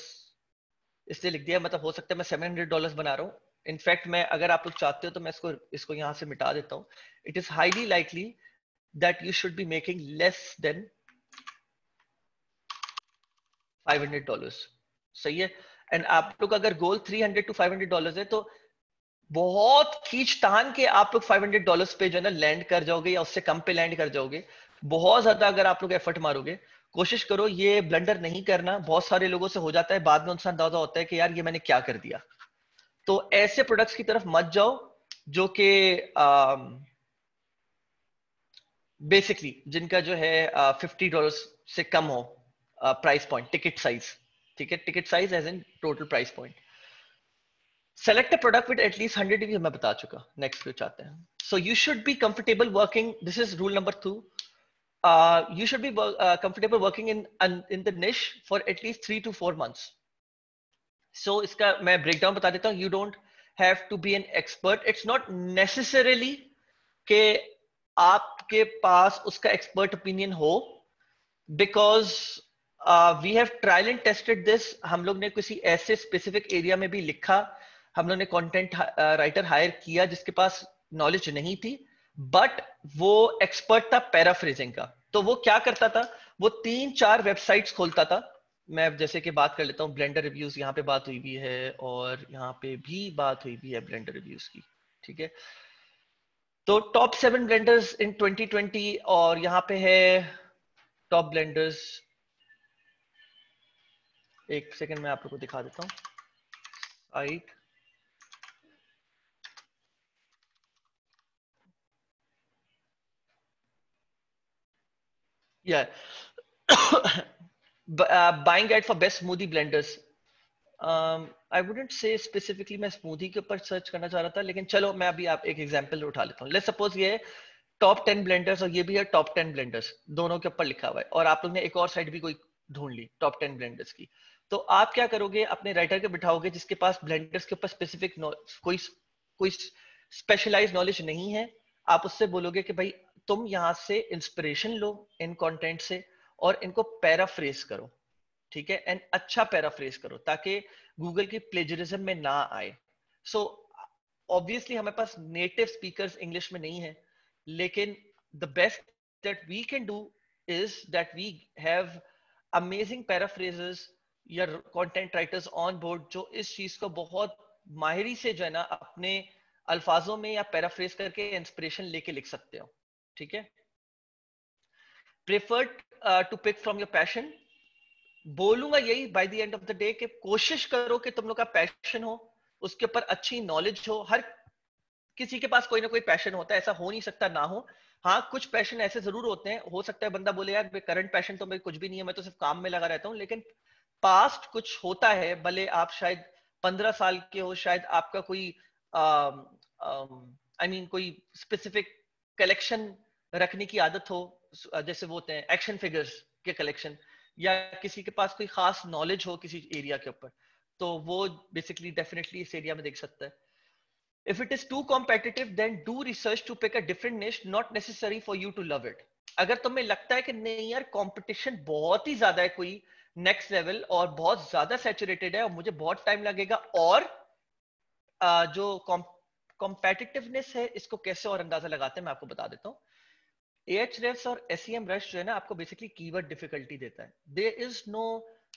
इसलिए लिख दिया मतलब हो सकता है मैं सेवन हंड्रेड डॉलर बना रहा हूँ। इनफैक्ट मैं अगर आप लोग चाहते हो तो मैं इसको इसको यहाँ से मिटा देता हूँ। It is highly likely that you should be making less than five hundred dollar सही है? एंड आप लोग अगर गोल 300 टू 500 डॉलर्स है तो बहुत खींच तान के आप लोग 500 डॉलर्स पे जो है ना लैंड कर जाओगे या उससे कम पे लैंड कर जाओगे। बहुत ज़्यादा अगर आप लोग एफर्ट मारोगे, कोशिश करो ये ब्लंडर नहीं करना। बहुत सारे लोगों से हो जाता है, बाद में उनसे अंदाज़ा होता है कि यार ये मैंने क्या कर दिया। तो ऐसे प्रोडक्ट्स की तरफ़ मत जाओ, जो कि बेसिकली जिनका जो है फिफ्टी डॉलर से कम हो प्राइस पॉइंट टिकट साइज़ ठीक है ticket size as in total price point select a product with at least hundred भी मैं बता चुका नेक्स्ट पे चाहते हैं। So you should be comfortable working this is rule number two you should be uh, comfortable working in in the niche for at least three to four months. So so, इसका मैं breakdown बता देता हूँ you don't have to be an expert it's not necessarily के आपके पास उसका expert opinion हो because we have trial and tested this हम लोग ने किसी ऐसे स्पेसिफिक एरिया में भी लिखा। हम लोग ने कंटेंट राइटर हायर किया जिसके पास नॉलेज नहीं थी। बट वो एक्सपर्ट था पैराफ्रेजिंग का। तो वो क्या करता था? वो तीन चार वेबसाइट्स खोलता था। मैं जैसे कि बात कर लेता हूँ ब्लेंडर रिव्यूज़ यहाँ पे बात हुई भी है और यहाँ पे भी बात हुई भी है ब्लेंडर रिव्यूज़ की। ठीक है? तो टॉप सेवन ब्लेंडर्स इन 2020 और यहाँ पे है टॉप ब्लेंडर्स एक सेकंड में आप लोग को दिखा देता हूँ। Site yeah. Uh, buying guide for best smoothie blenders. Um, wouldn't say specifically मैं smoothie के ऊपर सर्च करना चाह रहा था लेकिन चलो मैं अभी आप एक एग्जांपल उठा लेता हूँ। लेट्स सपोज़ ये टॉप टेन ब्लेंडर्स और ये भी है टॉप टेन ब्लेंडर्स दोनों के ऊपर लिखा हुआ है। और आप लोग ने एक और साइड भी कोई ढूंढ ली टॉप टेन ब्लेंडर्स की। तो आप क्या करोगे, अपने राइटर के बिठाओगे जिसके पास ब्लेंडर्स के ऊपर स्पेसिफिक कोई कोई स्पेशलाइज नॉलेज नहीं है, आप उससे बोलोगे कि भाई, तुम यहाँ से इंस्पिरेशन लो इन कंटेंट से और इनको पैराफ्रेज करो, ठीक है? एंड अच्छा पैराफ्रेज करो ताकि गूगल की प्लेजरिज्म में ना आए। सो ऑब्वियसली हमारे पास नेटिव स्पीकर्स इंग्लिश में नहीं है, लेकिन the best that we can do is that we have amazing paraphrases या कंटेंट राइटर्स ऑन बोर्ड जो इस चीज़ को बहुत माहिरी से जो है ना अपने अल्फाजों में या पैराफ्रेज करके इंस्पिरेशन लेके लिख सकते हो, ठीक है? Preferred to pick from your passion बोलूँगा यही by the end of the day कि कोशिश करो कि तुम लोग का पैशन हो, उसके ऊपर अच्छी नॉलेज हो। हर किसी के पास कोई ना कोई पैशन होता है, ऐसा हो नहीं सकता ना हो। हाँ कुछ पैशन ऐसे ज़रूर होते हैं। हो सकता है बंदा बोले, यार करंट पैशन तो मेरे कुछ भी नहीं है, मैं तो सिर्फ़ काम में लगा रहता हूँ। लेकिन पास्ट कुछ होता है, भले आप शायद पंद्रह साल के हो, शायद आपका कोई आई मीन कोई स्पेसिफिक कलेक्शन रखने की आदत हो जैसे वो होते हैं एक्शन फिगर्स के कलेक्शन या किसी के पास कोई खास नॉलेज हो किसी एरिया के ऊपर तो वो बेसिकली डेफिनेटली इस एरिया में देख सकता है। If it is too competitive, then do research to pick a different niche, not necessary for you to love it. अगर तुम्हें लगता है कि नहीं यार कंपटीशन बहुत ही ज़्यादा है कोई नेक्स्ट लेवल और बहुत ज़्यादा सेचुरेटेड है और मुझे बहुत टाइम लगेगा और uh, जो कॉम्पेटिटिवनेस है इसको कैसे और अंदाज़ा लगाते हैं मैं आपको बता देता हूँ। एच रेफ्स और एस रश जो है ना आपको बेसिकली कीवर्ड डिफिकल्टी देता है। देर इज़ नो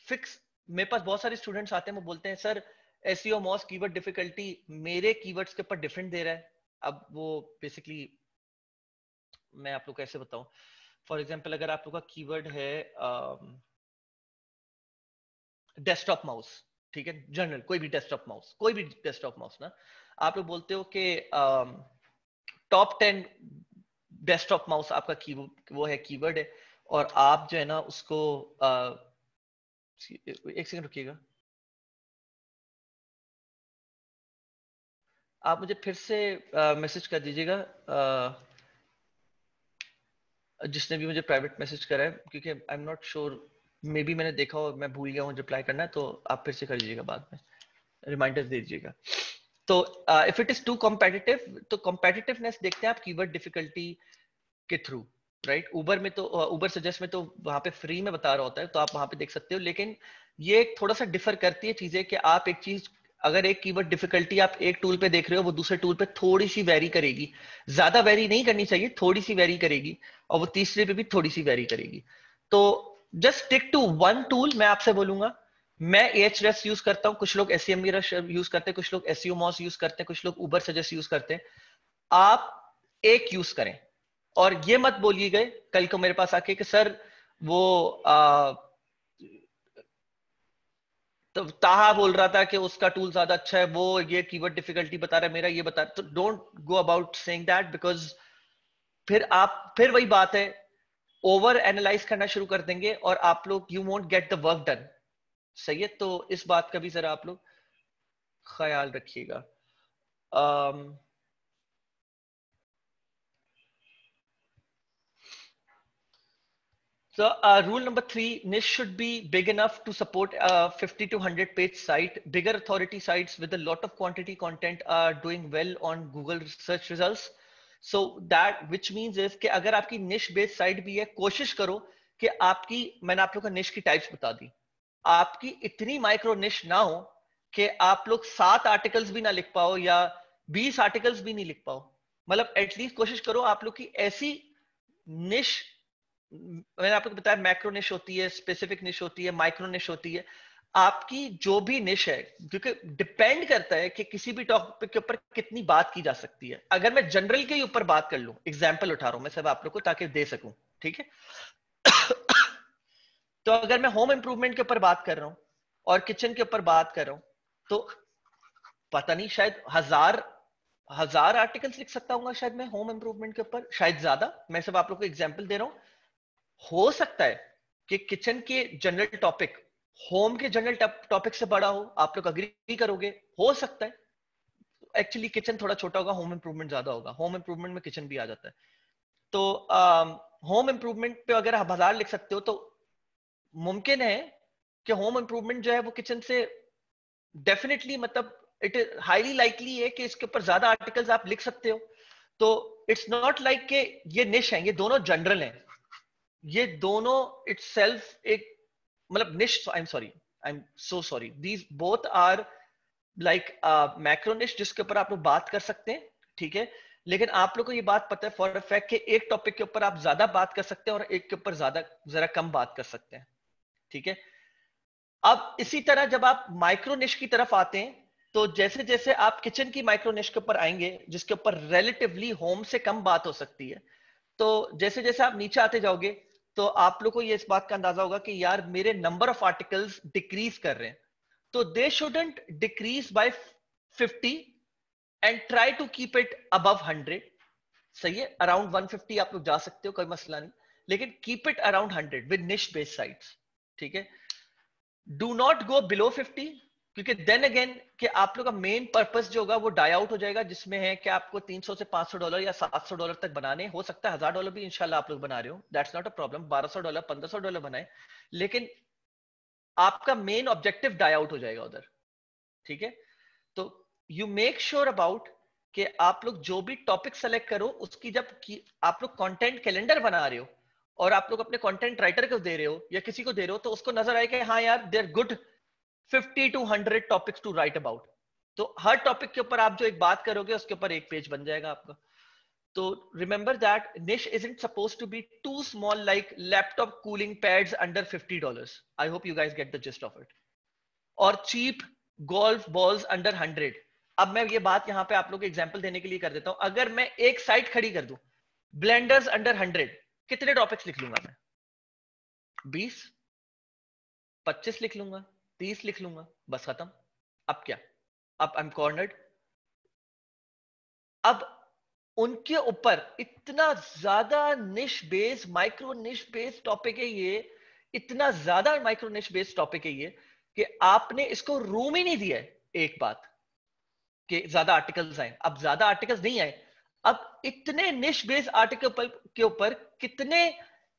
फिक्स मेरे पास बहुत सारे स्टूडेंट्स आते हैं वो बोलते हैं sir S Moz keyword difficulty मेरे की कीवर्ड्स के ऊपर डिफरेंट दे रहा है। अब वो बेसिकली मैं आप लोग कैसे बताऊँ? फॉर एग्ज़ाम्पल अगर आप लोग का कीवर्ड है डेस्कटॉप माउस ठीक है? जनरल कोई भी डेस्कटॉप माउस कोई भी डेस्कटॉप माउस ना आप लोग बोलते हो कि टॉप टेन डेस्कटॉप माउस आपका की वो है कीवर्ड है और आप जो है ना उसको आ, एक सेकंड रुकिएगा। आप मुझे फिर से मैसेज कर दीजिएगा जिसने भी मुझे प्राइवेट मैसेज करा है क्योंकि I am not sure maybe मैंने देखा हो मैं भूल गया हूँ रिप्लाई करना तो आप फिर से कर लीजिएगा बाद में। रिमाइंडर दे दीजिएगा। तो if it is too competitive तो कॉम्पेटिटिवनेस देखते हैं आप कीवर्ड डिफिकल्टी के थ्रू राइट उबर में तो उबर uh, सजेस्ट में तो वहाँ पे फ्री में बता रहा होता है तो आप वहाँ पे देख सकते हो लेकिन ये थोड़ा सा डिफर करती है चीज़ें कि आप एक चीज़ अगर एक कीवर्ड डिफिकल्टी आप एक टूल पे देख रहे हो वो दूसरे टूल पे थोड़ी सी वेरी करेगी। ज़्यादा वेरी नहीं करनी चाहिए थोड़ी सी वेरी करेगी और वो तीसरे पे भी थोड़ी सी वेरी करेगी। तो just stick to one tool मैं आपसे बोलूँगा। मैं एच रेस यूज़ करता हूँ कुछ लोग एस यूज़ करते हैं कुछ लोग एस मॉस यूज़ करते हैं कुछ लोग उबर सजेस्ट यूज़ करते हैं। आप एक यूज़ करें। और ये मत बोलिए गए कल को मेरे पास आके कि सर वो आ, तो ताहा बोल रहा था कि उसका टूल ज़्यादा अच्छा है वो ये कीवर्ड डिफिकल्टी बता रहा है मेरा ये बता तो don't go about saying that because फिर आप फिर वही बात है ओवर एनालाइज करना शुरू कर देंगे और आप लोग you won't get the work done सही है तो इस बात का भी जरा आप लोग ख्याल रखिएगा um, So uh, rule number three, niche should be big enough to support a 50 to 100 page site. Bigger authority sites with a lot of quantity content are doing well on Google search results. That which means is कि अगर आपकी niche based site भी है, कोशिश करो कि आपकी, मैंने आप लोग का निश की टाइप्स बता दी। आपकी इतनी माइक्रो निश ना हो कि आप लोग सात आर्टिकल्स भी ना लिख पाओ या बीस आर्टिकल्स भी नहीं लिख पाओ। मतलब एटलीस्ट कोशिश करो आप लोग की ऐसी निश मैंने आपको बताया मैक्रो निश होती है स्पेसिफिक निश होती है माइक्रो निश होती है। आपकी जो भी निश है, क्योंकि डिपेंड करता है कि किसी भी टॉपिक के ऊपर कितनी बात की जा सकती है। अगर मैं जनरल के ऊपर बात कर लूँ एग्ज़ाम्पल उठा रहा हूँ मैं सब आप लोग को ताकि दे सकूँ, ठीक है? तो अगर मैं होम इंप्रूवमेंट के ऊपर बात कर रहा हूँ और किचन के ऊपर बात कर रहा हूँ तो पता नहीं, शायद हज़ार हज़ार आर्टिकल्स लिख सकता हूँ शायद मैं होम इंप्रूवमेंट के ऊपर, शायद ज़्यादा, मैं सब आप लोग को एग्ज़ाम्पल दे रहा हूँ। हो सकता है कि किचन के जनरल टॉपिक होम के जनरल टॉपिक से बड़ा हो आप लोग अग्री करोगे। हो सकता है। एक्चुअली किचन थोड़ा छोटा होगा होम इंप्रूवमेंट ज़्यादा होगा। होम इंप्रूवमेंट में किचन भी आ जाता है। तो होम um, इंप्रूवमेंट पे अगर आप हज़ार लिख सकते हो तो मुमकिन है कि होम इंप्रूवमेंट जो है वो किचन से डेफिनेटली मतलब इट इज़ हाईली लाइकली है कि इसके ऊपर ज़्यादा आर्टिकल्स आप लिख सकते हो। तो इट्स नॉट लाइक के ये निश है ये दोनों जनरल हैं। ये दोनों इट्स एक मतलब niche I am sorry I am so sorry these both are like macro niche जिसके ऊपर आप लोग बात कर सकते हैं, ठीक है? लेकिन आप लोग को ये बात पता है फॉर फैक्ट कि एक टॉपिक के ऊपर आप ज़्यादा बात कर सकते हैं और एक के ऊपर ज़्यादा, जरा कम बात कर सकते हैं, ठीक है? अब इसी तरह जब आप माइक्रोनिश की तरफ़ आते हैं तो जैसे जैसे आप किचन की माइक्रोनिश के ऊपर आएँगे, जिसके ऊपर रिलेटिवली होम से कम बात हो सकती है तो जैसे जैसे आप नीचे आते जाओगे तो आप लोग को ये इस बात का अंदाज़ा होगा कि यार मेरे नंबर ऑफ़ आर्टिकल्स डिक्रीज कर रहे हैं। तो they shouldn't decrease by 50 and try to keep it above 100 सही है? अराउंड 150 आप लोग जा सकते हो, कोई मसला नहीं। लेकिन keep it around 100 with niche based sites ठीक है? Do not go below fifty क्योंकि देन अगेन कि आप लोग का मेन पर्पस जो होगा वो डाई आउट हो जाएगा, जिसमें है कि आपको 300 से 500 डॉलर या 700 डॉलर तक बनाने हो। सकता है हज़ार डॉलर भी इंशाल्लाह आप लोग बना रहे हो। That's not a problem 1200 dollar 1500 dollar बनाए। लेकिन आपका मेन ऑब्जेक्टिव डाई आउट हो जाएगा उधर। ठीक है? तो यू मेक श्योर अबाउट कि आप लोग जो भी टॉपिक सेलेक्ट करो, उसकी जब आप लोग कंटेंट कैलेंडर बना रहे हो और आप लोग अपने कंटेंट राइटर को दे रहे हो या किसी को दे रहे हो तो उसको नज़र आए कि हाँ यार there good 50 to 100 topics to write about तो हर टॉपिक के ऊपर आप जो एक बात करोगे, उसके ऊपर एक पेज बन जाएगा आपका। तो remember that niche isn't supposed to be too small like laptop cooling pads under 50 dollars I hope you guys get the gist of it और चीप गोल्फ बॉल्स अंडर 100 अब मैं ये बात यहाँ पे आप लोग एग्ज़ाम्पल देने के लिए कर देता हूँ। अगर मैं एक साइट खड़ी कर दू ब्लेंडर्स अंडर 100 कितने टॉपिक्स लिख लूँगा मैं? बीस? पच्चीस लिख लूँगा? तीस लिख लूँगा, बस खत्म। अब क्या? अब आई एम कॉर्नर्ड अब उनके ऊपर इतना ज़्यादा niche base micro niche base topic है ये, इतना ज़्यादा माइक्रो निश बेस टॉपिक है ये, कि आपने इसको रूम ही नहीं दिया है, एक बात, कि ज़्यादा आर्टिकल्स आए। अब ज़्यादा आर्टिकल्स नहीं आए। अब इतने निश बेस आर्टिकल के ऊपर कितने,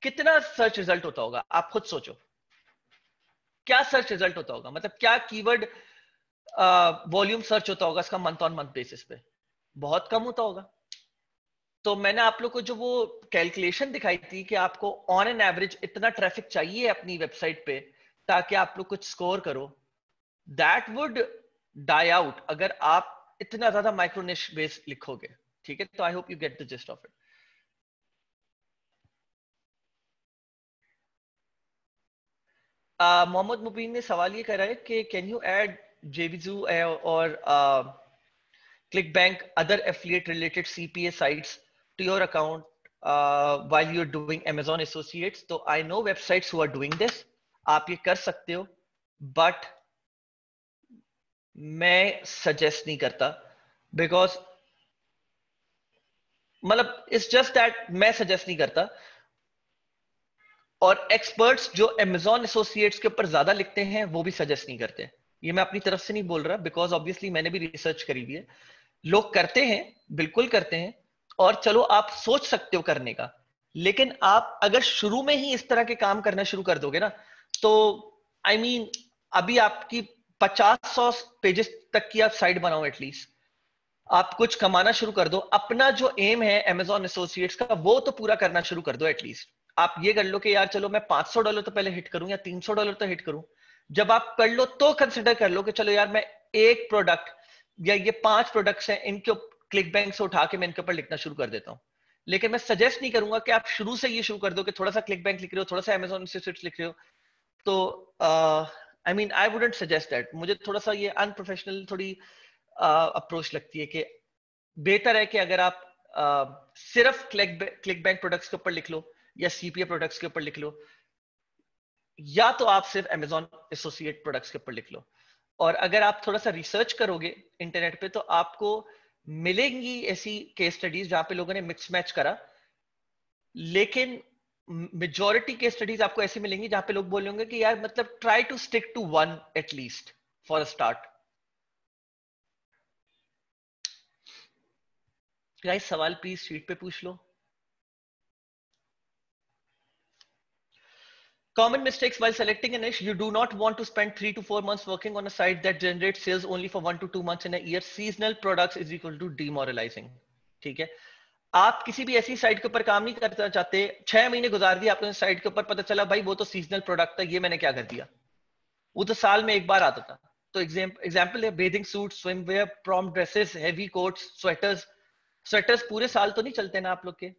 कितना सर्च रिज़ल्ट होता होगा? आप खुद सोचो। क्या सर्च रिज़ल्ट होता होगा? मतलब क्या कीवर्ड वॉल्यूम सर्च होता होगा इसका मंथ ऑन मंथ बेसिस पे? बहुत कम होता होगा। तो मैंने आप लोग को जो वो कैलकुलेशन दिखाई थी कि आपको ऑन एन एवरेज इतना ट्रैफ़िक चाहिए अपनी वेबसाइट पे, ताकि आप लोग कुछ स्कोर करो। दैट वुड डाई आउट अगर आप इतना ज़्यादा माइक्रोनिश बेस लिखोगे। ठीक है? तो I hope you get the gist of it Mohammad Mubeen ने सवाल ये करा है कि कैन यू ऐड जेविजू और ClickBank other affiliate related CPA sites to your account while you're doing Amazon Associates. तो I know websites who are doing this. आप ये कर सकते हो बट मैं सजेस्ट नहीं करता बिकॉज़ मतलब इट्स जस्ट दैट मैं सजेस्ट नहीं करता और एक्सपर्ट्स जो अमेजोन एसोसिएट्स के ऊपर ज़्यादा लिखते हैं वो भी सजेस्ट नहीं करते। ये मैं अपनी तरफ़ से नहीं बोल रहा बिकॉज़ ऑब्वियसली मैंने भी रिसर्च करी हुई है। लोग करते हैं बिल्कुल करते हैं और चलो आप सोच सकते हो करने का। लेकिन आप अगर शुरू में ही इस तरह के काम करना शुरू कर दोगे ना तो आई I मीन mean, अभी आपकी पचास सौ पेजेस तक की आप साइट बनाओ एटलीस्ट आप कुछ कमाना शुरू कर दो। अपना जो एम है अमेजोन एसोसिएट्स का वो तो पूरा करना शुरू कर दो एटलीस्ट आप ये कर लो कि यार चलो मैं 500 डॉलर तो पहले हिट करूँ या 300 डॉलर तो हिट करूँ। जब आप कर लो तो कंसिडर कर लो कि चलो यार मैं एक प्रोडक्ट या ये पाँच प्रोडक्ट्स हैं इनके क्लिक बैंक से उठा के मैं इनके ऊपर लिखना शुरू कर देता हूँ। लेकिन मैं सजेस्ट नहीं करूँगा कि आप शुरू से ये शुरू कर दो कि थोड़ा सा क्लिक बैंक लिख रहे हो थोड़ा सा अमेजोन लिख रहे हो। तो I mean I wouldn't suggest that मुझे थोड़ा सा ये अनप्रोफेशनल थोड़ी अप्रोच uh, लगती है कि बेहतर है कि अगर आप uh, सिर्फ़ क्लिक बैंक प्रोडक्ट्स के ऊपर लिख लो। या सीपीए प्रोडक्ट्स के ऊपर लिख लो, या तो आप सिर्फ़ अमेजोन एसोसिएट प्रोडक्ट्स के ऊपर लिख लो। और अगर आप थोड़ा सा रिसर्च करोगे इंटरनेट पे तो आपको मिलेंगी ऐसी केस स्टडीज़ जहाँ पे लोगों ने मिक्स मैच करा। लेकिन मेजोरिटी केस स्टडीज़ आपको ऐसी मिलेंगी जहाँ पे लोग बोलेंगे कि यार मतलब try to stick to one at least for a start सवाल प्लीज़ शीट पे पूछ लो। Common mistakes while selecting a niche, you do not want to spend three to four months working on a site that generates sales only for one to two months in a year. Seasonal products is equal to demoralizing. ठीक है आप किसी भी ऐसी site के ऊपर काम नहीं करना चाहते छह महीने गुजार दिए आपने साइट के ऊपर पता चला भाई वो तो सीजनल प्रोडक्ट था ये मैंने क्या कर दिया वो तो साल में एक बार आता था तो एग्ज़ाम्पल है bathing suit swimwear prom dresses heavy coats sweaters sweaters पूरे साल तो नहीं चलते ना आप लोग के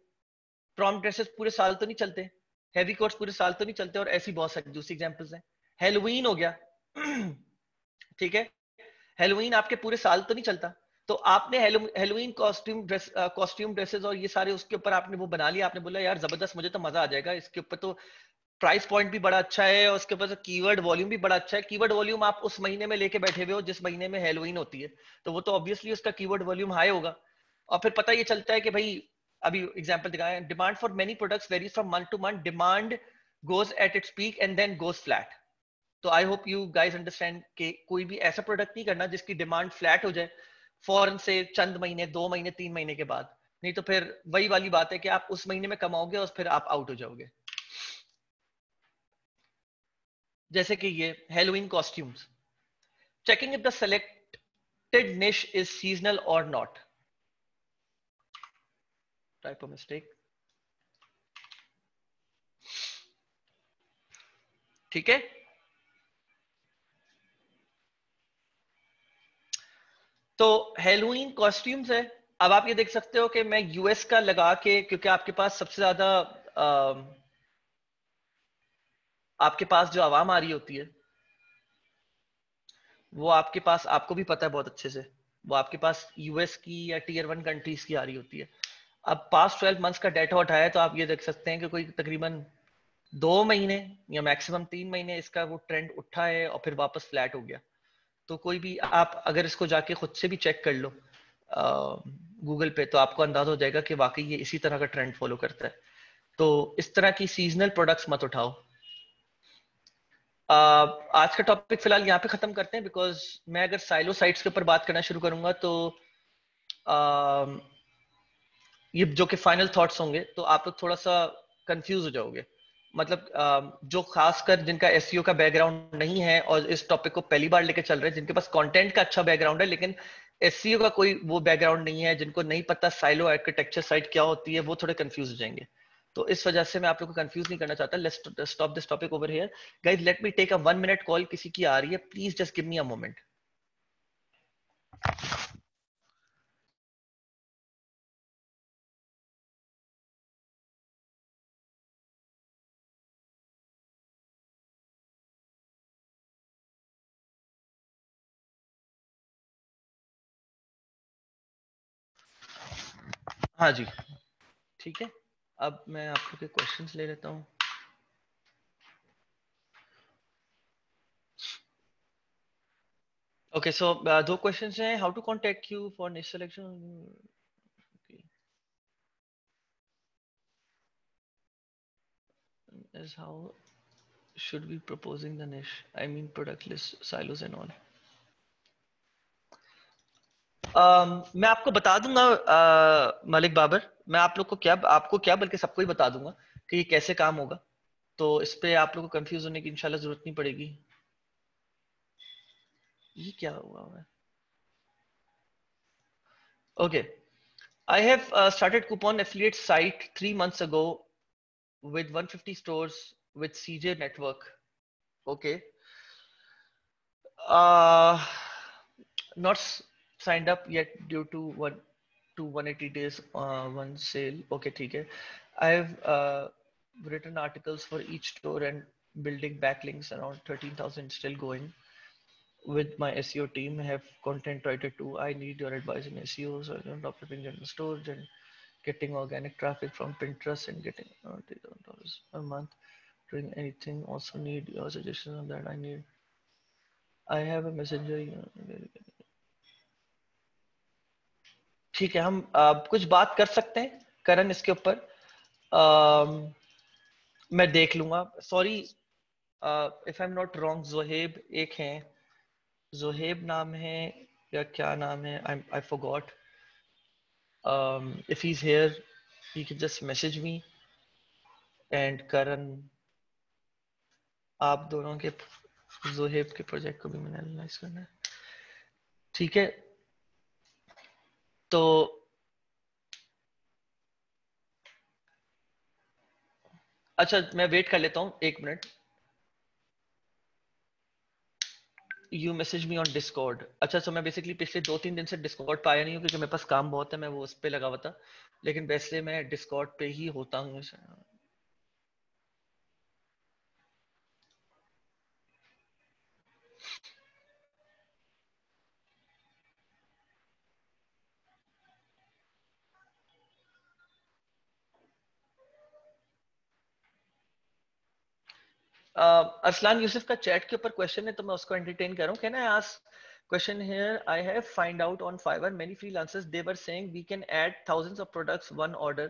प्रॉम ड्रेसेस पूरे साल तो नहीं चलते हैवी कोट्स पूरे साल तो नहीं चलते और ऐसी बहुत सारी दूसरी एग्जाम्पल्स हैं। हेलोवीन हो गया। ठीक है? हेलोवीन आपके पूरे साल तो नहीं चलता। तो आपने Halloween costume dress costume dresses और ये सारे उसके ऊपर आपने वो बना लिया, आपने बोला, यार, ज़बरदस्त, मुझे तो मज़ा आ जाएगा। इसके ऊपर तो प्राइस पॉइंट भी बड़ा अच्छा है और उसके ऊपर तो कीवर्ड वॉल्यूम भी बड़ा अच्छा है। कीवर्ड वॉल्यूम आप उस महीने में लेके बैठे हुए हो जिस महीने में हेलोवीन होती है। तो वो तो ऑब्वियसली उसका कीवर्ड वॉल्यूम हाई होगा। और फिर पता ये चलता है कि भाई अभी एग्जांपल दिखाया demand for many products varies from month to month demand goes at its peak and then goes flat तो I hope you guys understand कि कोई भी ऐसा प्रोडक्ट नहीं करना जिसकी डिमांड फ्लैट हो जाए। फॉरन से चंद महीने, दो महीने, तीन महीने के बाद। नहीं तो फिर वही वाली बात है कि आप उस महीने में कमाओगे और फिर आप आउट हो जाओगे। जैसे कि ये Halloween costumes checking if the selected niche is seasonal और नॉट typo mistake. ठीक है? तो हेलोइन कॉस्ट्यूम्स है। अब आप ये देख सकते हो कि मैं यूएस का लगा के, क्योंकि आपके पास सबसे ज़्यादा आपके पास जो आवाम आ रही होती है, वो आपके पास, आपको भी पता है बहुत अच्छे से, वो आपके पास यूएस की या टीयर वन कंट्रीज़ की आ रही होती है। अब पास्ट ट्वेल्व मंथ्स का डेटा उठाया तो आप ये देख सकते हैं कि कोई तकरीबन दो महीने या मैक्सिमम तीन महीने इसका वो ट्रेंड उठा है और फिर वापस फ्लैट हो गया। तो कोई भी आप अगर इसको जाके खुद से भी चेक कर लो गूगल पे तो आपको अंदाज़ा हो जाएगा कि वाकई ये इसी तरह का ट्रेंड फॉलो करता है। तो इस तरह की सीजनल प्रोडक्ट्स मत उठाओ। uh, आज का टॉपिक फ़िलहाल यहाँ पे खत्म करते हैं बिकॉज़ मैं अगर साइलो साइट्स के ऊपर बात करना शुरू करूँगा तो uh, ये जो कि फाइनल थॉट्स होंगे तो आप लोग थोड़ा सा कंफ्यूज हो जाओगे। मतलब जो खासकर जिनका एस e का बैकग्राउंड नहीं है और इस टॉपिक को पहली बार लेके चल रहे हैं, जिनके पास कंटेंट का अच्छा बैकग्राउंड है, लेकिन एस e का कोई वो बैकग्राउंड नहीं है, जिनको नहीं पता साइलो आर्किटेक्चर साइट क्या होती है, वो थोड़े कंफ्यूज हो जाएँगे। तो इस वजह से मैं आप लोग को कंफ्यूज नहीं करना चाहता। Let's stop this topic over here guys let me take a one minute call किसी की आ रही है। Please just give me a moment हाँ जी ठीक है अब मैं आप लोग के क्वेश्चंस ले लेता हूँ ओके सो दो क्वेश्चंस हैं how to contact you for next selection is how should we proposing the niche i mean product list silos and all मैं आपको बता दूँगा मलिक बाबर मैं आप लोग को क्या आपको क्या बल्कि सबको ही बता दूँगा कि ये कैसे काम होगा तो इस पे आप लोग को कंफ्यूज होने की इंशाल्लाह ज़रूरत नहीं पड़ेगी ये क्या हुआ है okay I have uh, started coupon affiliate site three months ago with 150 stores with CJ network. Okay. Uh, not signed up yet due to one to 180 days uh, one sale. Okay, okay. I have uh, written articles for each store and building backlinks around 13,000 still going with my SEO team. I have content writer too. I need your advice in SEO, so I'm developing general stores and getting organic traffic from Pinterest and getting uh, dollars a month. Doing anything. Also need your suggestions on that. I need. I have a messenger. ठीक है हम uh, कुछ बात कर सकते हैं करण इसके ऊपर। मैं देख लूँगा। Sorry if I am not wrong Zoheb एक हैं। जोहेब नाम है या क्या नाम है? I I forgot if he is here he can just message me and Karan आप दोनों के जोहेब के प्रोजेक्ट को भी मैंने एनालाइज करना है। ठीक है तो अच्छा मैं वेट कर लेता हूँ, एक minute you message me on Discord अच्छा सो मैं बेसिकली पिछले दो तीन दिन से डिस्कॉर्ड पाया नहीं हूँ, क्योंकि मेरे पास काम बहुत है, मैं वो उस पर लगा हुआ था। लेकिन वैसे मैं डिस्कॉर्ड पे ही होता हूँ अरसलान यूसुफ का चैट के ऊपर क्वेश्चन है तो मैं उसको एंटरटेन कर रहा हूँ can I ask question here? I have find out on fiverr many freelancers they were saying we can add thousands of products one order.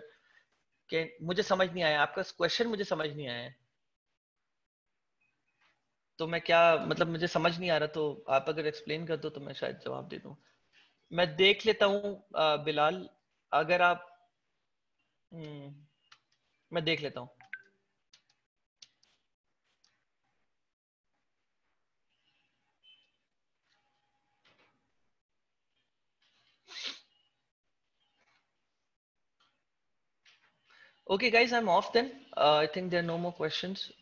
Can मुझे समझ नहीं आया। आपका क्वेश्चन मुझे समझ नहीं आया। तो मैं क्या मतलब मुझे समझ नहीं आ रहा तो आप अगर एक्सप्लेन कर दो तो मैं शायद जवाब दे दूँ। मैं देख लेता हूँ बिलाल। अगर आप हम्म, मैं देख लेता हूँ। Okay, guys, I'm off then. Uh, I think there are no more questions.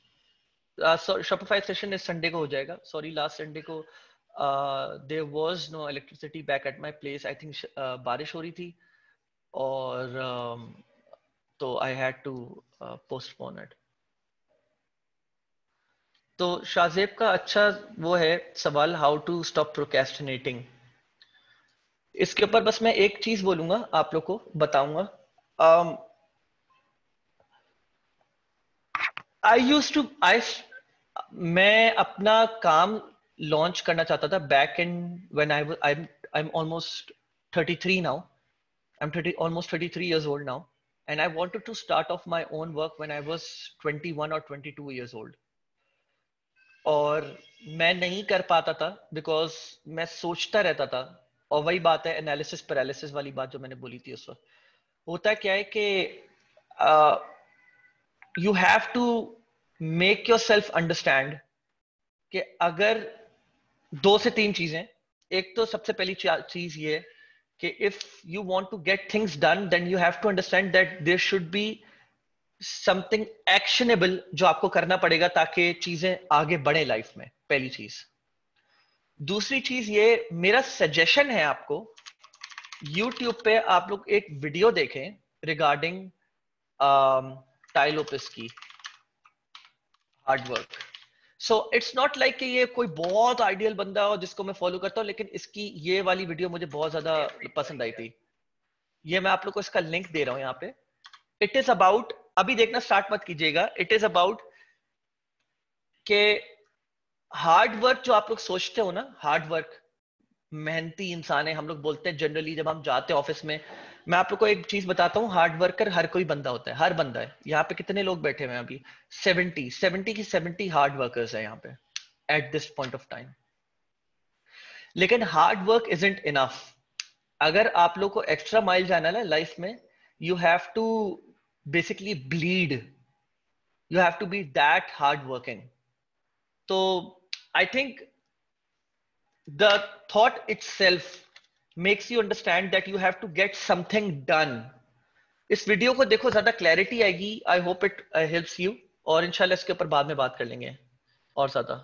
Uh, so Shopify session is Sunday ko ho jayega. Sorry, last Sunday ko uh, there was no electricity back at my place. I think uh, बारिश हो रही थी और um, तो I had to uh, postpone it. तो शाजेब का अच्छा वो है सवाल हाउ टू स्टॉप प्रोकेस्टिनेटिंग इसके ऊपर बस मैं एक चीज़ बोलूँगा आप लोग को बताऊँगा um, I use to I मैं अपना काम लॉन्च करना चाहता था back in when I I I am almost 33 now. I'm 30 almost 33 years old now. And i wanted to start off my own work when i was 21 or 22 years old. और मैं नहीं कर पाता था बिकॉज़ मैं सोचता रहता था। और वही बात है एनालिसिस पैरालिसिस वाली बात जो मैंने बोली थी उस वक्त। होता क्या है कि have to make yourself understand कि अगर दो से तीन चीज़ें, एक तो सबसे पहली चीज़ ये कि if you want to get things done then you have to understand that there should be something actionable जो आपको करना पड़ेगा ताकि चीज़ें आगे बढ़े लाइफ में, पहली चीज़। दूसरी चीज़ ये, मेरा सजेशन है आपको, YouTube पे आप लोग एक वीडियो देखें रिगार्डिंग टाइलोपिस की hard work so it's not like कि ये कोई बहुत आइडियल बंदा हो जिसको मैं फॉलो करता हूँ, लेकिन इसकी ये वाली वीडियो मुझे बहुत ज़्यादा पसंद आई थी। ये मैं आप लोग को इसका लिंक दे रहा हूँ यहाँ पे। इट इज़ अबाउट अभी देखना स्टार्ट मत कीजिएगा। It is about the hard work जो आप लोग सोचते हो ना हार्ड वर्क मेहनती इंसान है, हम लोग बोलते हैं जनरली जब हम जाते हैं ऑफ़िस में मैं आप लोग को एक चीज़ बताता हूँ हार्ड वर्कर हर कोई बंदा होता है, हर बंदा है। यहाँ पे कितने लोग बैठे हुए हैं अभी? सेवेंटी सेवेंटी की सेवेंटी हार्ड वर्कर्स है यहाँ पे at this point of time लेकिन hard work isn't enough अगर आप लोग को एक्स्ट्रा माइल जाना है लाइफ में you have to basically bleed you have to be that hard working तो I think the thought it makes you understand that you have to get something done इस video को देखो, ज़्यादा clarity आएगी. I hope it helps you और इंशाल्लाह इसके ऊपर बाद में बात कर लेंगे. और ज़्यादा.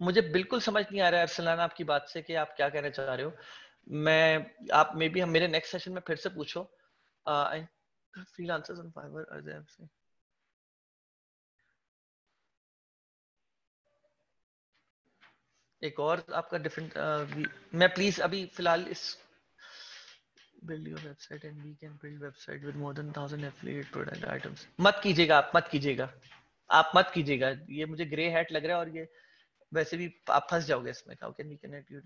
मुझे बिल्कुल समझ नहीं आ रहा है अरसलान आपकी बात से कि आप क्या कहना चाह रहे हो. मैं, आप मे बी हम मेरे नेक्स्ट सेशन में फिर से पूछो. फ्रीलांसर्स ऑन फाइवर एक और आपका डिफरेंट uh, मैं प्लीज़ अभी फ़िलहाल इस build your website and we can build website with more than 1000 affiliate product items. मत कीजिएगा आप मत कीजिएगा। आप मत कीजिएगा। ये मुझे ग्रे हैट लग रहा है और ये वैसे भी आप फंस जाओगे इसमें। How can we connect you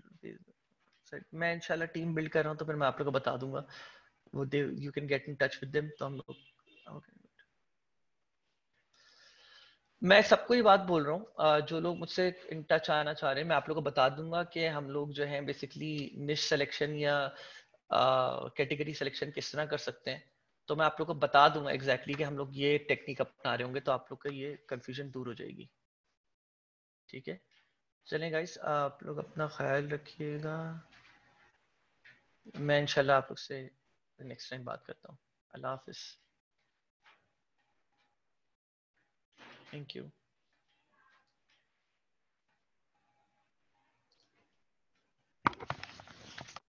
मैं इंशाल्लाह टीम बिल्ड कर रहा हूँ तो फिर मैं आप लोग को बता दूँगा। वो they you can get in touch with them तो हम लोग मैं सबको ही बात बोल रहा हूँ जो लोग मुझसे इन टच आना चाह रहे हैं मैं आप लोग को बता दूँगा कि हम लोग जो है बेसिकली निश सिलेक्शन या कैटेगरी uh, सिलेक्शन किस तरह कर सकते हैं। तो मैं आप लोग को बता दूँगा एग्जैक्टली exactly कि हम लोग ये टेक्निक अपना रहे होंगे तो आप लोग का ये कंफ्यूजन दूर हो जाएगी। ठीक है? चलें गाइस आप लोग अपना ख्याल रखिएगा। मैं इंशाल्लाह आप लोग से नेक्स्ट टाइम बात करता हूँ। अल्लाह हाफिज। Thank you